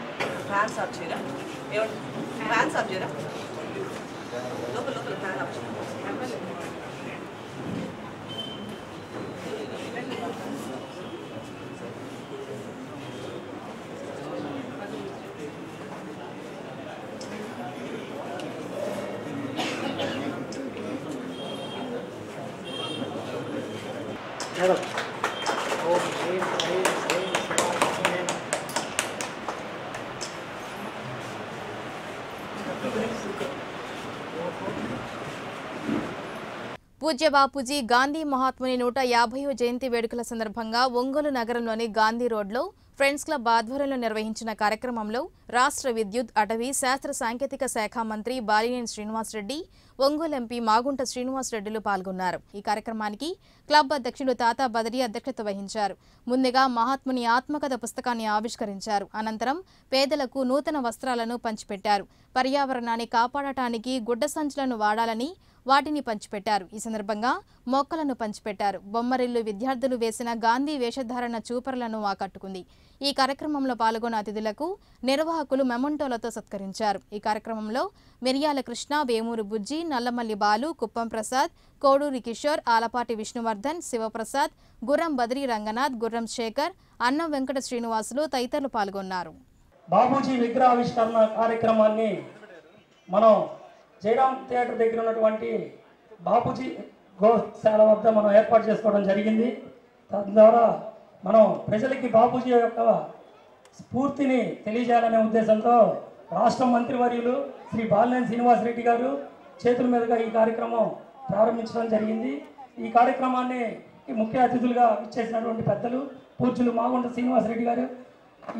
Speaker 1: పూజ్య బాపూజీ గాంధీ మహాత్ముని నూట యాభైవ జయంతి వేడుకల సందర్భంగా ఒంగోలు నగరంలోని గాంధీ రోడ్లో ఫ్రెండ్స్ క్లబ్ ఆధ్వర్యంలో నిర్వహించిన కార్యక్రమంలో రాష్ట్ర విద్యుత్ అటవీ శాస్త్ర సాంకేతిక శాఖ మంత్రి బాలినేని శ్రీనివాసరెడ్డి ఒంగోలు ఎంపీ మాగుంట శ్రీనివాసరెడ్డిలు పాల్గొన్నారు ఈ కార్యక్రమానికి క్లబ్ అధ్యక్షుడు తాతా బదరి అధ్యక్షత వహించారు ముందుగా మహాత్ముని ఆత్మకథ పుస్తకాన్ని ఆవిష్కరించారు అనంతరం పేదలకు నూతన వస్త్రాలను పంచిపెట్టారు పర్యావరణాన్ని కాపాడటానికి గుడ్డ సంచులను వాడాలని వాటిని పంచిపెట్టారు ఈ సందర్భంగా మొక్కలను పంచిపెట్టారు బొమ్మరిల్లు విద్యార్థులు వేసిన గాంధీ వేషధారణ చూపరులను ఆకట్టుకుంది ఈ కార్యక్రమంలో పాల్గొన్న అతిథులకు నిర్వాహకులు మెమంటోలతో సత్కరించారు ఈ కార్యక్రమంలో మిరియాల కృష్ణ వేమూరు బుజ్జి నల్లమల్లి బాలు కుప్పం ప్రసాద్ కోడూరి కిషోర్ ఆలపాటి విష్ణువర్ధన్ శివప్రసాద్ గుర్రం బద్రి రంగనాథ్ గుర్రం శేఖర్ అన్నం వెంకట శ్రీనివాసులు తదితరులు పాల్గొన్నారు
Speaker 4: బాబూజీ విగ్రహావిష్కరణ కార్యక్రమాన్ని మనం జయరామ్ థియేటర్ దగ్గర ఉన్నటువంటి బాపూజీ గోశాల వద్ద మనం ఏర్పాటు చేసుకోవడం జరిగింది తద్వారా మనం ప్రజలకి బాపూజీ యొక్క స్ఫూర్తిని తెలియజేయాలనే ఉద్దేశంతో రాష్ట్ర మంత్రివర్యులు శ్రీ బాలినేని శ్రీనివాస్ రెడ్డి గారు చేతుల మీదుగా ఈ కార్యక్రమం ప్రారంభించడం జరిగింది ఈ కార్యక్రమాన్ని ముఖ్య అతిథులుగా ఇచ్చేసినటువంటి పెద్దలు పూజ్యులు మాగుంట శ్రీనివాసరెడ్డి గారు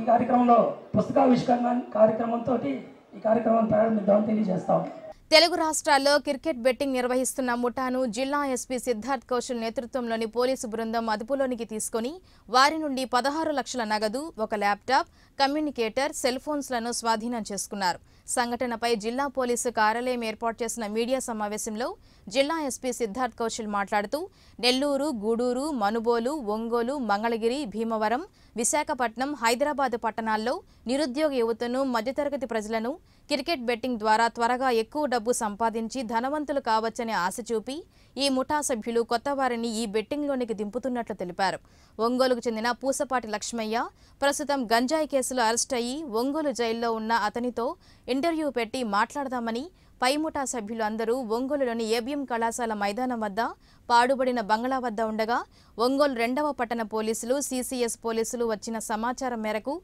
Speaker 4: ఈ కార్యక్రమంలో పుస్తకావిష్కరణ కార్యక్రమంతో ఈ
Speaker 6: కార్యక్రమాన్ని ప్రారంభిద్దామని తెలియజేస్తాము
Speaker 1: తెలుగు రాష్ట్రాల్లో క్రికెట్ బెట్టింగ్ నిర్వహిస్తున్న ముఠాను జిల్లా ఎస్పీ సిద్ధార్థ్ కౌశల్ నేతృత్వంలోని పోలీసు బృందం అదుపులోనికి తీసుకుని వారి నుండి పదహారు లక్షల నగదు ఒక ల్యాప్టాప్ కమ్యూనికేటర్ సెల్ ఫోన్స్లను స్వాధీనం చేసుకున్నారు సంఘటనపై జిల్లా పోలీసు కార్యాలయం ఏర్పాటు చేసిన మీడియా సమావేశంలో జిల్లా ఎస్పీ సిద్ధార్థ్ కౌశల్ మాట్లాడుతూ నెల్లూరు గూడూరు మనుబోలు ఒంగోలు మంగళగిరి భీమవరం విశాఖపట్నం హైదరాబాద్ పట్టణాల్లో నిరుద్యోగ యువతను మధ్యతరగతి ప్రజలను క్రికెట్ బెట్టింగ్ ద్వారా త్వరగా ఎక్కువ డబ్బు సంపాదించి ధనవంతులు కావచ్చని ఆశ చూపి ఈ ముఠా సభ్యులు కొత్త వారిని ఈ బెట్టింగ్లోనికి దింపుతున్నట్లు తెలిపారు ఒంగోలుకు చెందిన పూసపాటి లక్ష్మయ్య ప్రస్తుతం గంజాయి కేసులో అరెస్ట్ అయ్యి ఒంగోలు జైల్లో ఉన్న అతనితో ఇంటర్వ్యూ పెట్టి మాట్లాడదామని పైముఠా సభ్యులు అందరూ ఒంగోలులోని ఏబిఎం కళాశాల మైదానం వద్ద పాడుబడిన బంగ్లా వద్ద ఉండగా ఒంగోలు రెండవ పట్టణ పోలీసులు సీసీఎస్ పోలీసులు వచ్చిన సమాచారం మేరకు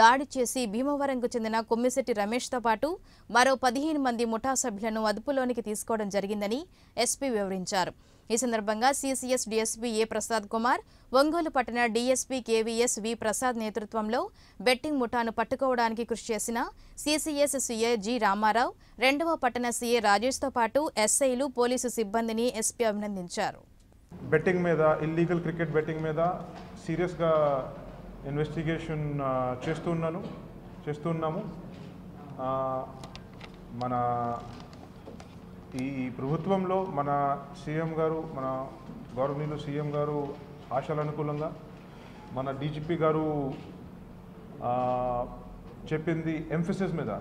Speaker 1: దాడి చేసి భీమవరంకు చెందిన కొమ్మిశెట్టి రమేష్తో పాటు మరో పదిహేను మంది ముఠా సభ్యులను అదుపులోనికి తీసుకోవడం జరిగిందని ఎస్పీ వివరించారు ఈ సందర్భంగా CCS DSP A Prasad Kumar Ongole పట్టణ డీఎస్పీ కేవీఎస్ వి ప్రసాద్ నేతృత్వంలో బెట్టింగ్ ముఠాను పట్టుకోవడానికి కృషి చేసిన సీసీఎస్ సీఏ జి రామారావు రెండవ పట్టణ సీఏ రాజేష్తో పాటు ఎస్ఐలు పోలీసు సిబ్బందిని ఎస్పీ అభినందించారు
Speaker 8: బెట్టింగ్ మీద ఇల్లీగల్ క్రికెట్ బెట్టింగ్ మీద సీరియస్గా ఇన్వెస్టిగేషన్ చేస్తున్నాను చేస్తున్నాము మన ఈ ప్రభుత్వంలో మన సీఎం గారు మన గౌరవనీయులు సీఎం గారు ఆశల అనుకూలంగా మన డీజీపీ గారు చెప్పింది ఎంఫసిస్ మీద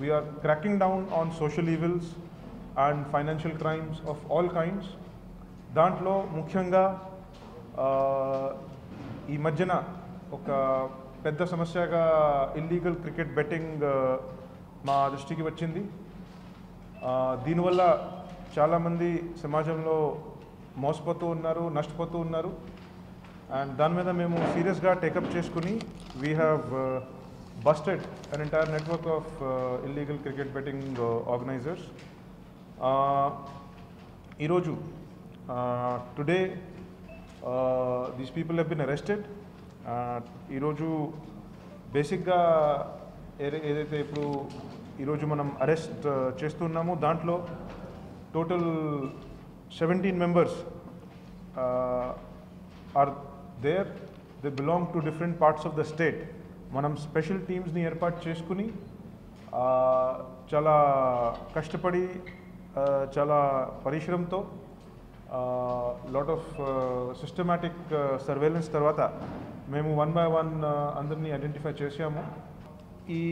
Speaker 8: we are cracking down on social evils and financial crimes of all kinds దాంట్లో ముఖ్యంగా ఈ మధ్యన ఒక పెద్ద సమస్యగా ఇల్లీగల్ క్రికెట్ బెట్టింగ్ మా దృష్టికి వచ్చింది దీనివల్ల చాలామంది సమాజంలో మోసపోతూ ఉన్నారు నష్టపోతూ ఉన్నారు అండ్ దాని మీద మేము సీరియస్గా టేకప్ చేసుకుని we have busted an entire network of illegal cricket betting organisers ఈరోజు today these people have been arrested ఈరోజు బేసిక్గా ఏదైతే ఇప్పుడు ఈరోజు మనం అరెస్ట్ uh, చేస్తున్నామో దాంట్లో total seventeen members are there they belong to different parts of the state మనం స్పెషల్ టీమ్స్ని ఏర్పాటు చేసుకుని uh, చాలా కష్టపడి uh, చాలా పరిశ్రమతో లాట్ ఆఫ్ సిస్టమాటిక్ సర్వేలెన్స్ తర్వాత మేము వన్ బై వన్ అందరినీ ఐడెంటిఫై చేసాము ఈ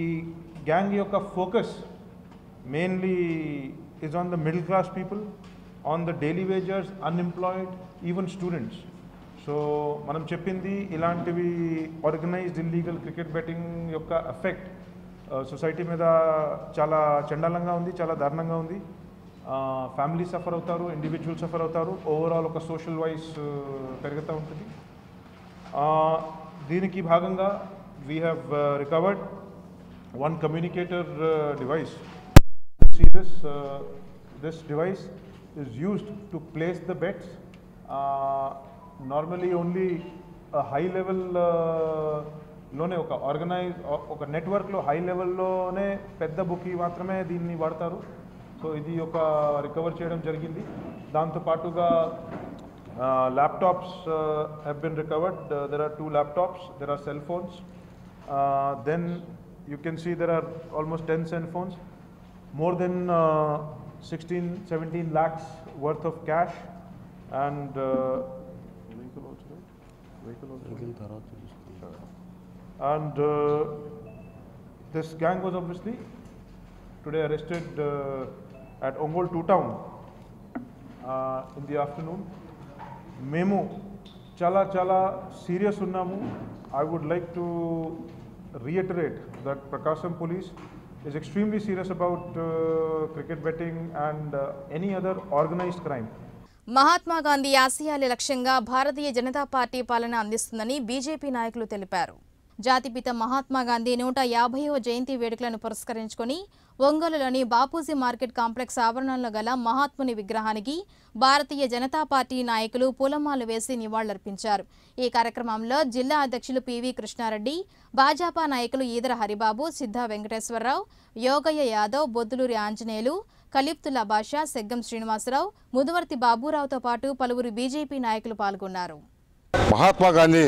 Speaker 8: గ్యాంగ్ యొక్క focus mainly is on the middle class people on the daily wagers unemployed even students so మనం చెప్పింది ఇలాంటివి ఆర్గనైజ్డ్ ఇల్లీగల్ క్రికెట్ బెట్టింగ్ యొక్క ఎఫెక్ట్ సొసైటీ మీద చాలా చండాలంగా ఉంది చాలా దారుణంగా ఉంది ఫ్యామిలీ సఫర్ అవుతారు ఇండివిజువల్ సఫర్ అవుతారు ఓవరాల్ ఒక సోషల్ వైస్ పెరుగుతూ ఉంటుంది దీనికి భాగంగా we have recovered one communicator device see this this device is used to place the bets normally only high level లోనే ఒక ఆర్గనైజ్ ఒక నెట్వర్క్లో హై లెవెల్లోనే పెద్ద బుక్ మాత్రమే దీన్ని వాడతారు సో ఇది ఒక రికవర్ చేయడం జరిగింది దాంతోపాటుగా laptops have been recovered there are two laptops there are cell phones then you can see there are almost 10 cell phones, more than uh, 16, 17 lakhs worth of cash and uh, and uh, this gang was obviously today arrested uh, at Ongol 2 town in the afternoon. మేము చాలా చాలా serious ఉన్నాము I would like to reiterate that Prakasam police is extremely serious about uh, cricket betting and uh, any other organized crime.
Speaker 1: Mahatma Gandhi ఆశయాల లక్ష్యంగా Bharatiya Janata party పాలన అందిస్తుందని BJP నాయకులు తెలిపారు జాతిపిత మహాత్మాగాంధీ నూట యాభైవ జయంతి వేడుకలను పురస్కరించుకుని ఒంగోలులోని బాపూజీ మార్కెట్ కాంప్లెక్స్ ఆవరణలో గల మహాత్ముని విగ్రహానికి భారతీయ జనతా పార్టీ నాయకులు పూలమాలు వేసి నివాళులర్పించారు ఈ కార్యక్రమంలో జిల్లా అధ్యక్షులు పివి కృష్ణారెడ్డి భాజపా నాయకులు ఈదర హరిబాబు సిద్ధ వెంకటేశ్వరరావు యోగయ్య యాదవ్ బొద్దులూరి ఆంజనేయులు కలిప్తుల బాషా సెగ్గం శ్రీనివాసరావు ముదువర్తి బాబురావుతో పాటు పలువురు బీజేపీ నాయకులు పాల్గొన్నారు
Speaker 9: మహాత్మా గాంధీ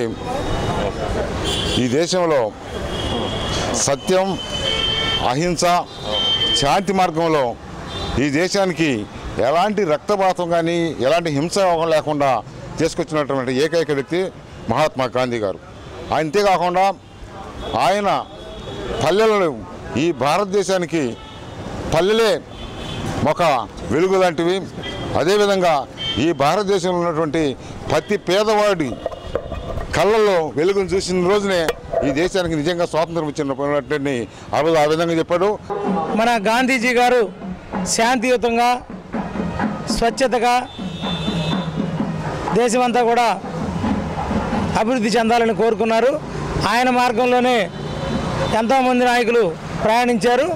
Speaker 9: ఈ దేశంలో సత్యం అహింస శాంతి మార్గంలో ఈ దేశానికి ఎలాంటి రక్తపాతం కానీ ఎలాంటి హింస లేకుండా తీసుకొచ్చినటువంటి ఏకైక వ్యక్తి మహాత్మా గాంధీ గారు అంతేకాకుండా ఆయన పల్లెలను ఈ భారతదేశానికి పల్లెలే ఒక వెలుగు లాంటివి అదేవిధంగా ఈ భారతదేశంలో ఉన్నటువంటి ప్రతి పేదవాడి కళ్ళల్లో వెలుగును చూసిన రోజునే ఈ దేశానికి నిజంగా స్వాతంత్రం ఇచ్చిన అబుల్ ఆ విధంగా చెప్పాడు మన గాంధీజీ గారు శాంతియుతంగా స్వచ్ఛతగా
Speaker 4: దేశమంతా కూడా అభివృద్ధి చెందాలని కోరుకున్నారు ఆయన మార్గంలోనే ఎంతోమంది నాయకులు ప్రయాణించారు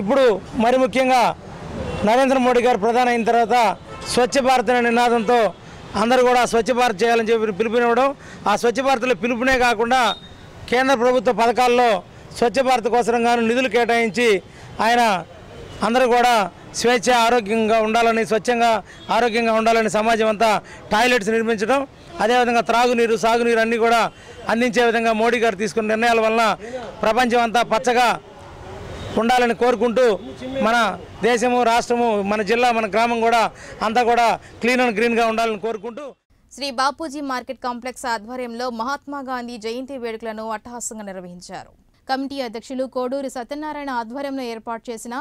Speaker 4: ఇప్పుడు మరి ముఖ్యంగా నరేంద్ర మోడీ గారు ప్రధాన అయిన తర్వాత స్వచ్ఛ భారత్ అనే నినాదంతో అందరూ కూడా స్వచ్ఛ భారత్ చేయాలని చెప్పి పిలుపునివ్వడం ఆ స్వచ్ఛ భారత్లో పిలుపునే కాకుండా కేంద్ర ప్రభుత్వ పథకాల్లో స్వచ్ఛ భారత్ కోసం గాను నిధులు కేటాయించి ఆయన అందరూ కూడా స్వేచ్ఛ ఆరోగ్యంగా ఉండాలని స్వచ్ఛంగా ఆరోగ్యంగా ఉండాలని సమాజం అంతా టాయిలెట్స్ నిర్మించడం అదేవిధంగా త్రాగునీరు సాగునీరు అన్నీ కూడా అందించే విధంగా మోడీ గారు తీసుకున్న నిర్ణయాల వలన ప్రపంచం అంతా పచ్చగా ఉండాలని కోరుకుంటూ మన దేశము రాష్ట్రము మన జిల్లా మన గ్రామం కూడా అంతా కూడా క్లీన్ అండ్ గ్రీన్గా ఉండాలని కోరుకుంటూ
Speaker 1: శ్రీ బాపూజీ మార్కెట్ కాంప్లెక్స్ ఆధ్వర్యంలో మహాత్మా గాంధీ జయంతి వేడుకలను అట్టహాసంగా నిర్వహించారు కమిటీ అధ్యక్షులు కోడూరి సత్యనారాయణ ఆధ్వర్యంలో ఏర్పాటు చేసిన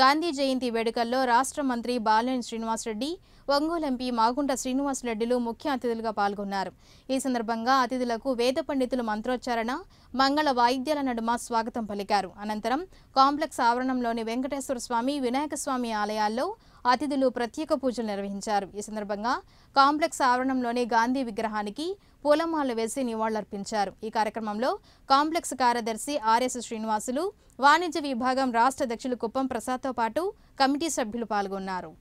Speaker 1: గాంధీ జయంతి వేడుకల్లో రాష్ట్ర మంత్రి బాలినేని శ్రీనివాసరెడ్డి ఒంగోలు ఎంపీ మాగుంట శ్రీనివాసరెడ్డిలు ముఖ్య అతిథులుగా పాల్గొన్నారు ఈ సందర్భంగా అతిథులకు వేద పండితులు మంత్రోచ్చారణ మంగళ వాయిద్యాల నడుమ స్వాగతం పలికారు అనంతరం కాంప్లెక్స్ ఆవరణంలోని వెంకటేశ్వర స్వామి వినాయక స్వామి ఆలయాల్లో అతిథులు ప్రత్యేక పూజలు నిర్వహించారు ఈ సందర్భంగా కాంప్లెక్స్ ఆవరణంలోని గాంధీ విగ్రహానికి పూలమాలలు వేసి నివాళులర్పించారు ఈ కార్యక్రమంలో కాంప్లెక్స్ కార్యదర్శి ఆర్ఎస్ శ్రీనివాసులు వాణిజ్య విభాగం రాష్ట్ర అధ్యక్షులు కుప్పం ప్రసాద్తో పాటు కమిటీ సభ్యులు పాల్గొన్నారు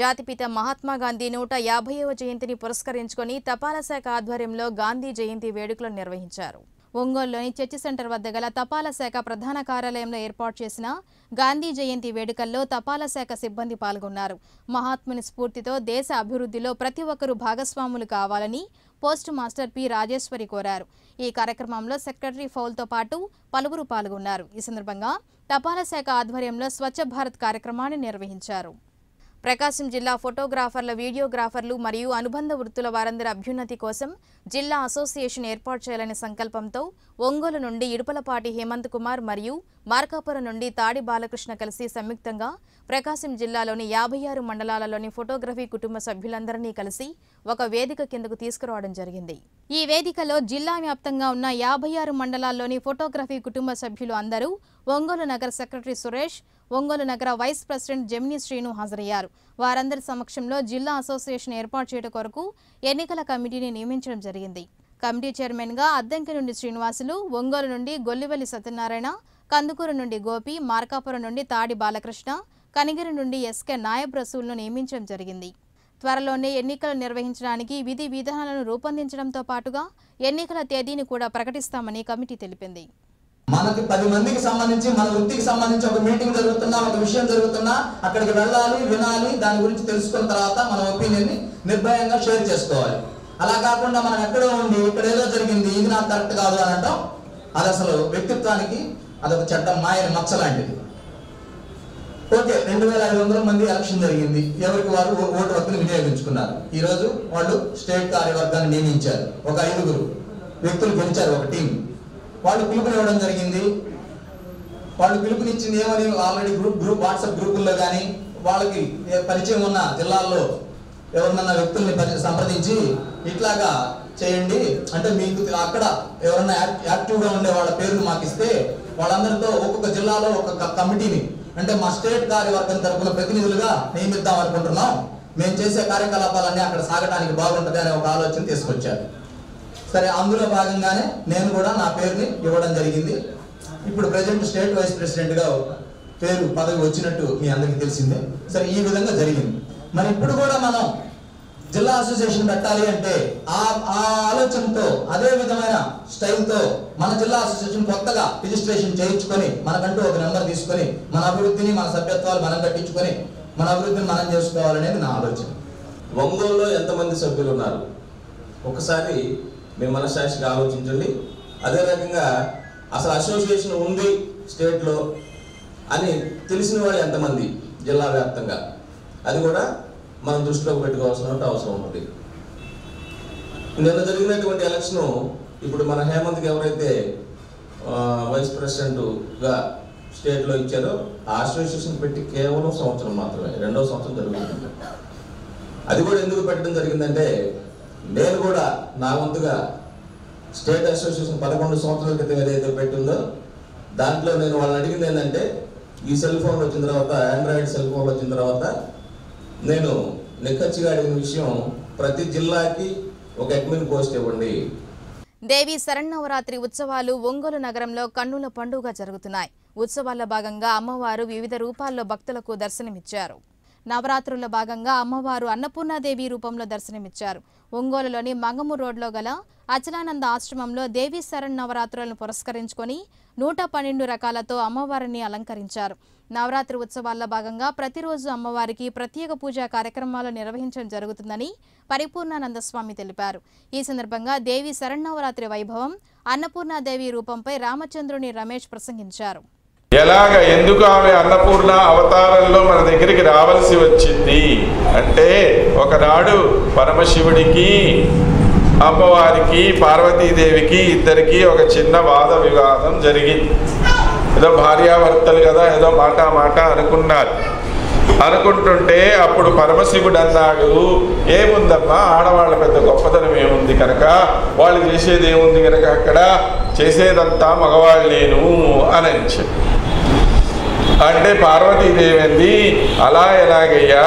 Speaker 1: జాతిపిత మహాత్మా గాంధీ నూట యాభైవ జయంతిని పురస్కరించుకొని తపాలా శాఖ ఆధ్వర్యంలో గాంధీ జయంతి వేడుకలు నిర్వహించారు ఒంగోలులోని చర్చి సెంటర్ వద్ద గల తపాలా శాఖ ప్రధాన కార్యాలయంలో ఏర్పాటు చేసిన గాంధీ జయంతి వేడుకల్లో తపాలా శాఖ సిబ్బంది పాల్గొన్నారు మహాత్ముని స్ఫూర్తితో దేశ అభివృద్ధిలో ప్రతి ఒక్కరూ భాగస్వాములు కావాలని పోస్ట్ మాస్టర్ పి రాజేశ్వరి కోరారు ఈ కార్యక్రమంలో సెక్రటరీ ఫౌల్తో పాటు పలువురు పాల్గొన్నారు ఈ సందర్భంగా తపాలా శాఖ ఆధ్వర్యంలో స్వచ్ఛ భారత్ కార్యక్రమాన్ని నిర్వహించారు ప్రకాశం జిల్లా ఫోటోగ్రాఫర్ల వీడియోగ్రాఫర్లు మరియు అనుబంధ వృత్తుల వారందరి అభ్యున్నతి కోసం జిల్లా అసోసియేషన్ ఏర్పాటు చేయాలనే సంకల్పంతో ఒంగోలు నుండి ఇడుపలపాటి హేమంత్ కుమార్ మరియు మార్కాపురం నుండి తాడి బాలకృష్ణ కలిసి సంయుక్తంగా ప్రకాశం జిల్లాలోని యాభై ఆరు మండలాలలోని ఫోటోగ్రఫీ కుటుంబ సభ్యులందరినీ కలిసి ఒక వేదిక కిందకు తీసుకురావడం జరిగింది ఈ వేదికలో జిల్లా వ్యాప్తంగా ఉన్న యాభై ఆరు మండలాల్లోని ఫోటోగ్రఫీ కుటుంబ సభ్యులు అందరూ ఒంగోలు నగర సెక్రటరీ సురేష్ ఒంగోలు నగర వైస్ ప్రెసిడెంట్ జమినీ శ్రీను హాజరయ్యారు వారందరి సమక్షంలో జిల్లా అసోసియేషన్ ఏర్పాటు చేయడం కొరకు ఎన్నికల కమిటీని నియమించడం జరిగింది కమిటీ చైర్మన్గా అద్దంకి నుండి శ్రీనివాసులు ఒంగోలు నుండి గొల్లివల్లి సత్యనారాయణ కందుకూరు నుండి గోపి మార్కాపురం నుండి తాడి బాలకృష్ణ కనిగిరి నుండి ఎస్కే నాయబ్ రసూల్ను నియమించడం జరిగింది త్వరలోనే ఎన్నికలు నిర్వహించడానికి విధి విధానాలను రూపొందించడంతో పాటుగా ఎన్నికల తేదీని కూడా ప్రకటిస్తామని కమిటీ తెలిపింది
Speaker 4: మనకి పది మందికి సంబంధించి మన వృత్తికి సంబంధించి ఒక మీటింగ్ జరుగుతున్నా ఒక విషయం జరుగుతున్నా అక్కడికి వెళ్ళాలి వినాలి దాని గురించి తెలుసుకున్న తర్వాత మన ఒపీనియన్ని నిర్భయంగా షేర్ చేసుకోవాలి అలా కాకుండా మనం ఎక్కడో ఉండి ఇక్కడ ఏదో జరిగింది ఇది నాకు కరెక్ట్ కాదు అనటం అది అసలు వ్యక్తిత్వానికి అదొక చట్టం మాయని మచ్చలాంటిది ఓకే రెండు వేల ఐదు వందల మంది ఎలక్షన్ జరిగింది ఎవరికి వారు ఓటు హక్కును వినియోగించుకున్నారు ఈ రోజు వాళ్ళు స్టేట్ కార్యవర్గాన్ని నియమించారు ఒక ఐదుగురు వ్యక్తులు గెలిచారు ఒక టీం వాళ్ళు ఇవ్వడం జరిగింది వాళ్ళు పిలుపునిచ్చింది ఏమని ఆల్రెడీ గ్రూప్ గ్రూప్ వాట్సాప్ గ్రూపుల్లో కానీ వాళ్ళకి పరిచయం ఉన్న జిల్లాల్లో ఎవరినన్నా వ్యక్తుల్ని సంప్రదించి ఇట్లాగా చేయండి అంటే మీకు అక్కడ ఎవరన్నా యాక్టివ్గా ఉండే వాళ్ళ పేర్లు మాకు ఇస్తే వాళ్ళందరితో ఒక్కొక్క జిల్లాలో ఒక్కొక్క కమిటీని అంటే మా స్టేట్ కార్యవర్గం తరఫున ప్రతినిధులుగా నియమిద్దాం అనుకుంటున్నాం మేము చేసే కార్యకలాపాలన్నీ అక్కడ సాగడానికి బాగుంటుంది అనే ఒక ఆలోచన తీసుకొచ్చారు సరే అందులో భాగంగానే నేను కూడా నా పేరుని ఇవ్వడం జరిగింది ఇప్పుడు ప్రజెంట్ స్టేట్ వైస్ ప్రెసిడెంట్గా పేరు పదవి వచ్చినట్టు మీ అందరికీ తెలిసిందే సరే ఈ విధంగా జరిగింది మరి ఇప్పుడు కూడా మనం జిల్లా అసోసియేషన్ పెట్టాలి అంటే ఆ ఆలోచనతో అదే విధమైన స్టైల్తో మన జిల్లా అసోసియేషన్ కొత్తగా రిజిస్ట్రేషన్ చేయించుకొని మనకంటూ ఒక నెంబర్ తీసుకొని మన అభివృద్ధిని మన సభ్యత్వాలు మనం కట్టించుకొని మన అభివృద్ధిని మనం చేసుకోవాలనేది నా ఆలోచన ఒంగోలులో ఎంతమంది సభ్యులు ఉన్నారు ఒకసారి మీ మనశ్శాస్త్రిగా ఆలోచించండి అదే రకంగా అసలు అసోసియేషన్ ఉంది స్టేట్లో అని తెలిసిన వాళ్ళు ఎంతమంది జిల్లా వ్యాప్తంగా అది కూడా మనం దృష్టిలో పెట్టుకోవాల్సిన అవసరం ఉంటుంది నిన్న జరిగినటువంటి ఎలక్షన్ ఇప్పుడు మన హేమంత్కి ఎవరైతే వైస్ ప్రెసిడెంట్గా స్టేట్లో ఇచ్చారో ఆ అసోసియేషన్ పెట్టి కేవలం సంవత్సరం మాత్రమే రెండో సంవత్సరం జరుగుతుంది అది కూడా ఎందుకు పెట్టడం జరిగిందంటే నేను కూడా నా వంతుగా స్టేట్ అసోసియేషన్ పదకొండు సంవత్సరాల క్రితం ఏదైతే పెట్టిందో దాంట్లో నేను వాళ్ళని అడిగింది ఏంటంటే ఈ సెల్ ఫోన్లు వచ్చిన తర్వాత ఆండ్రాయిడ్ సెల్ ఫోన్లు వచ్చిన తర్వాత నేను నిఖచ్చిగా విషయం ప్రతి జిల్లాకి ఒక అడ్మిన్ పోస్ట్ ఇవ్వండి
Speaker 1: దేవి శరణవరాత్రి ఉత్సవాలు ఒంగోలు నగరంలో కన్నుల పండుగ జరుగుతున్నాయి ఉత్సవాల్లో భాగంగా అమ్మవారు వివిధ రూపాల్లో భక్తులకు దర్శనమిచ్చారు నవరాత్రుల్లో భాగంగా అమ్మవారు అన్నపూర్ణాదేవి రూపంలో దర్శనమిచ్చారు ఒంగోలులోని మంగము రోడ్లో గల అచలానంద ఆశ్రమంలో దేవీ శరణ్ నవరాత్రులను పురస్కరించుకొని నూట పన్నెండు రకాలతో అమ్మవారిని అలంకరించారు నవరాత్రి ఉత్సవాల్లో భాగంగా ప్రతిరోజు అమ్మవారికి ప్రత్యేక పూజా కార్యక్రమాలు నిర్వహించడం జరుగుతుందని పరిపూర్ణానంద స్వామి తెలిపారు ఈ సందర్భంగా దేవి నవరాత్రి వైభవం అన్నపూర్ణాదేవి రూపంపై రామచంద్రుని రమేష్ ప్రసంగించారు
Speaker 10: ఎలాగ ఎందుకు ఆమె అన్నపూర్ణ అవతారంలో మన దగ్గరికి రావాల్సి వచ్చింది అంటే ఒకనాడు పరమశివుడికి అమ్మవారికి పార్వతీదేవికి ఇద్దరికి ఒక చిన్న వాద వివాదం జరిగింది ఏదో భార్యాభర్తలు కదా ఏదో మాట మాట అనుకున్నారు అనుకుంటుంటే అప్పుడు పరమశివుడు అన్నాడు ఏముందమ్మా ఆడవాళ్ళ పెద్ద గొప్పతనం ఏముంది కనుక వాళ్ళు చేసేది ఏముంది కనుక అక్కడ చేసేదంతా మగవాళ్ళు లేను అని అంటే పార్వతీదేవింది అలా ఎలాగయ్యా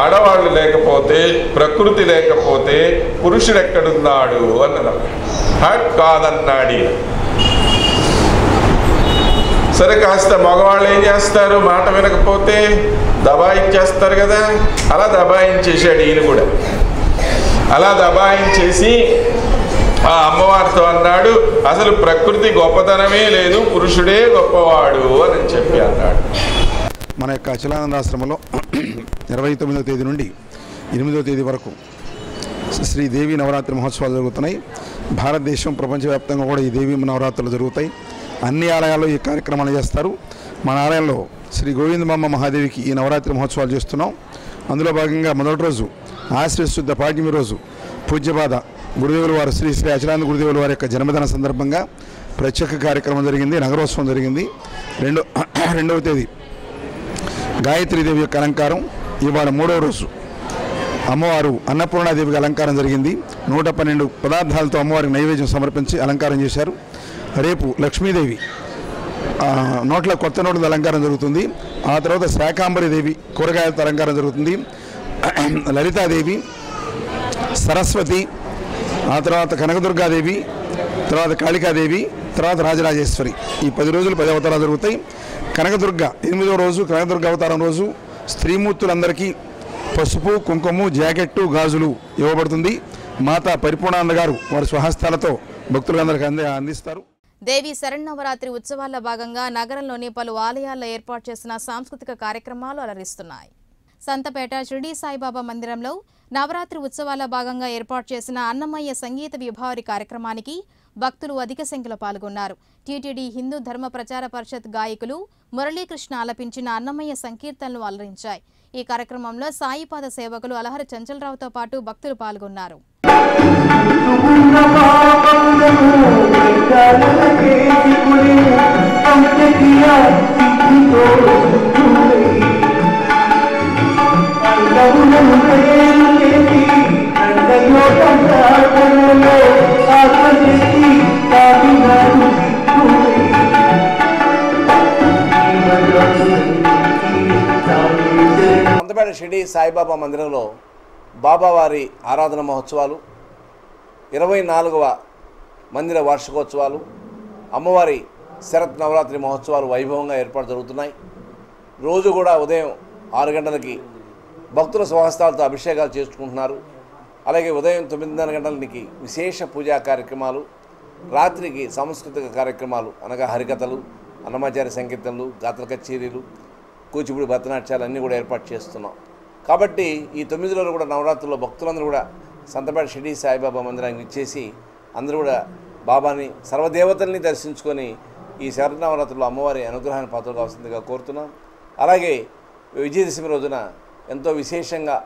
Speaker 10: ఆడవాళ్ళు లేకపోతే ప్రకృతి లేకపోతే పురుషుడు ఎక్కడున్నాడు అన్నదాం కాదన్నాడు కాదన్నాడి సరే కాస్త మగవాళ్ళు ఏం చేస్తారు మాట వినకపోతే దబాయించేస్తారు కదా అలా దబాయించేసాడు ఈయన కూడా అలా దబాయించేసి ఆ అమ్మవారితో అన్నాడు అసలు ప్రకృతి గొప్పతనమే లేదు పురుషుడే గొప్పవాడు అని చెప్పి అన్నాడు
Speaker 9: మన యొక్క అచలానందాశ్రమంలో ఇరవై తొమ్మిదో తేదీ నుండి ఎనిమిదో తేదీ వరకు శ్రీదేవి నవరాత్రి మహోత్సవాలు జరుగుతున్నాయి భారతదేశం ప్రపంచవ్యాప్తంగా కూడా ఈ దేవి నవరాత్రులు జరుగుతాయి అన్ని ఆలయాల్లో ఈ కార్యక్రమాలు చేస్తారు మన ఆలయంలో శ్రీ గోవిందమ్మ మహాదేవికి ఈ నవరాత్రి మహోత్సవాలు చేస్తున్నాం అందులో భాగంగా మొదటి రోజు ఆశ్రయశుద్ధ పాడ్యమి రోజు పూజ్యపాద గురుదేవుల వారు శ్రీ శ్రీ అచలాంధ గురుదేవుల వారి యొక్క జన్మదిన సందర్భంగా ప్రత్యేక కార్యక్రమం జరిగింది నగరోత్సవం జరిగింది రెండో రెండవ తేదీ గాయత్రీదేవి యొక్క అలంకారం ఇవాళ మూడవ రోజు అమ్మవారు అన్నపూర్ణాదేవికి అలంకారం జరిగింది నూట పన్నెండు పదార్థాలతో అమ్మవారికి నైవేద్యం సమర్పించి అలంకారం చేశారు రేపు లక్ష్మీదేవి నోట్ల కొత్త నోట్ల అలంకారం జరుగుతుంది ఆ తర్వాత దేవి కూరగాయలతో అలంకారం జరుగుతుంది లలితాదేవి సరస్వతి ఆ తర్వాత కనకదుర్గాదేవి తర్వాత కాళికాదేవి తర్వాత రాజరాజేశ్వరి ఈ పది రోజులు పది అవతారాలు జరుగుతాయి కనకదుర్గ ఎనిమిదో రోజు కనకదుర్గ అవతారం రోజు స్త్రీమూర్తులందరికీ పసుపు కుంకుమ జాకెట్టు గాజులు ఇవ్వబడుతుంది మాత పరిపూర్ణానంద గారు వారి స్వహస్తాలతో భక్తులందరికీ అంది అందిస్తారు
Speaker 1: దేవి శరణవరాత్రి ఉత్సవాల భాగంగా నగరంలోని పలు ఆలయాల్లో ఏర్పాటు చేసిన సాంస్కృతిక కార్యక్రమాలు అలరిస్తున్నాయి సంతపేట షిర్డీ సాయిబాబా మందిరంలో నవరాత్రి ఉత్సవాల భాగంగా ఏర్పాటు చేసిన అన్నమయ్య సంగీత విభావరి కార్యక్రమానికి భక్తులు అధిక సంఖ్యలో పాల్గొన్నారు టీటీడీ హిందూ ధర్మ ప్రచార పరిషత్ గాయకులు మురళీకృష్ణ ఆలపించిన అన్నమయ్య సంకీర్తనలు అలరించాయి ఈ కార్యక్రమంలో సాయిపాద సేవకులు అలహరి చంచలరావుతో పాటు భక్తులు పాల్గొన్నారు
Speaker 11: సాయిబాబా మందిరంలో బాబావారి ఆరాధన మహోత్సవాలు ఇరవై నాలుగవ మందిర వార్షికోత్సవాలు అమ్మవారి శరత్ నవరాత్రి మహోత్సవాలు వైభవంగా ఏర్పాటు జరుగుతున్నాయి రోజు కూడా ఉదయం ఆరు గంటలకి భక్తుల స్వహస్తాలతో అభిషేకాలు చేసుకుంటున్నారు అలాగే ఉదయం తొమ్మిదిన్నర గంటలకి విశేష పూజా కార్యక్రమాలు రాత్రికి సాంస్కృతిక కార్యక్రమాలు అనగా హరికథలు అన్నమాచార్య సంకీర్తనలు గాతల కచేరీలు కూచిపూడి భరతనాట్యాలు అన్నీ కూడా ఏర్పాటు చేస్తున్నాం కాబట్టి ఈ తొమ్మిది రోజులు కూడా నవరాత్రుల్లో భక్తులందరూ కూడా సంతపేట షిర్డీ సాయిబాబా మందిరానికి ఇచ్చేసి అందరూ కూడా బాబాని సర్వదేవతల్ని దర్శించుకొని ఈ నవరాత్రుల్లో అమ్మవారి అనుగ్రహాన్ని పాత్ర కావాల్సిందిగా కోరుతున్నాం అలాగే విజయదశమి రోజున ఎంతో విశేషంగా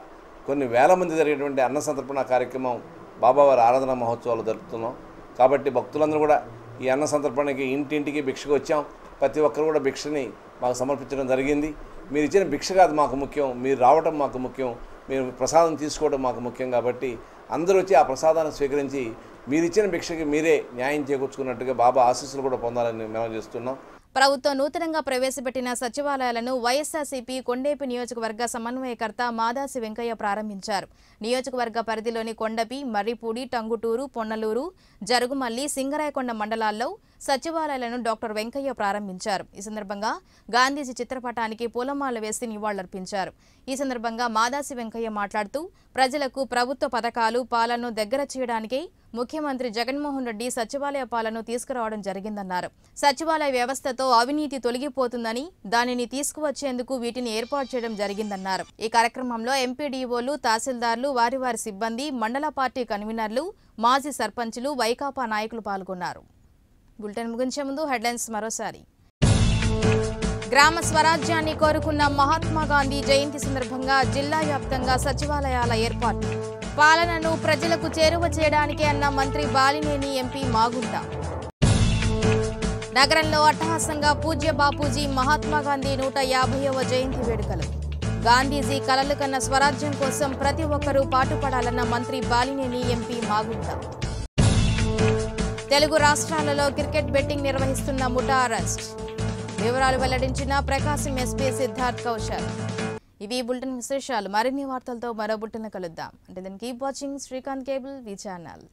Speaker 11: కొన్ని వేల మంది జరిగేటువంటి అన్న సంతర్పణ కార్యక్రమం బాబావారి ఆరాధన మహోత్సవాలు జరుపుతున్నాం కాబట్టి భక్తులందరూ కూడా ఈ అన్న సంతర్పణకి ఇంటింటికి భిక్షకు వచ్చాం ప్రతి ఒక్కరు కూడా భిక్షని మాకు సమర్పించడం జరిగింది మీరు ఇచ్చిన భిక్ష కాదు మాకు ముఖ్యం మీరు రావటం మాకు ముఖ్యం మీరు ప్రసాదం తీసుకోవడం మాకు ముఖ్యం కాబట్టి అందరూ వచ్చి ఆ ప్రసాదాన్ని స్వీకరించి మీరిచ్చిన భిక్షకి మీరే న్యాయం చేకూర్చుకున్నట్టుగా బాబా ఆశీస్సులు కూడా పొందాలని మనం చేస్తున్నాం
Speaker 1: ప్రభుత్వం నూతనంగా ప్రవేశపెట్టిన సచివాలయాలను వైఎస్ఆర్సీపీ కొండేపి నియోజకవర్గ సమన్వయకర్త మాదాసి వెంకయ్య ప్రారంభించారు నియోజకవర్గ పరిధిలోని కొండపి మర్రిపూడి టంగుటూరు పొన్నలూరు జరుగుమల్లి సింగరాయకొండ మండలాల్లో సచివాలయాలను డాక్టర్ వెంకయ్య ప్రారంభించారు ఈ సందర్భంగా గాంధీజీ చిత్రపటానికి పూలమాల వేసి నివాళులర్పించారు ఈ సందర్భంగా మాదాసి వెంకయ్య మాట్లాడుతూ ప్రజలకు ప్రభుత్వ పథకాలు పాలనను దగ్గర చేయడానికి ముఖ్యమంత్రి జగన్మోహన్ రెడ్డి సచివాలయ పాలన తీసుకురావడం జరిగిందన్నారు సచివాలయ వ్యవస్థతో అవినీతి తొలగిపోతుందని దానిని తీసుకువచ్చేందుకు వీటిని ఏర్పాటు చేయడం జరిగిందన్నారు ఈ కార్యక్రమంలో ఎంపీడీఓలు తహసీల్దార్లు వారి వారి సిబ్బంది మండల పార్టీ కన్వీనర్లు మాజీ సర్పంచ్లు వైకాపా నాయకులు పాల్గొన్నారు ముగించే ముందు హెడ్లైన్స్ మరోసారి గ్రామ స్వరాజ్యాన్ని కోరుకున్న మహాత్మా గాంధీ జయంతి సందర్భంగా జిల్లా వ్యాప్తంగా సచివాలయాల ఏర్పాటు పాలనను ప్రజలకు చేరువ చేయడానికి అన్న మంత్రి బాలినేని ఎంపీ మాగుంట నగరంలో అట్టహాసంగా పూజ్య బాపూజీ మహాత్మాగాంధీ నూట యాభైవ జయంతి వేడుకలు గాంధీజీ కలలు కన్న స్వరాజ్యం కోసం ప్రతి ఒక్కరూ పాటుపడాలన్న మంత్రి బాలినేని ఎంపీ మాగుంట తెలుగు రాష్ట్రాలలో క్రికెట్ బెట్టింగ్ నిర్వహిస్తున్న ముఠా అరెస్ట్ వివరాలు వెల్లడించిన ప్రకాశం ఎస్పీ సిద్ధార్థ్ కౌశల్ ఇవి బులెటిన్ విశేషాలు మరిన్ని వార్తలతో మరో బులెటిన్ కలుద్దాం అంటే దాన్ని keep watching Srikanth cable V channel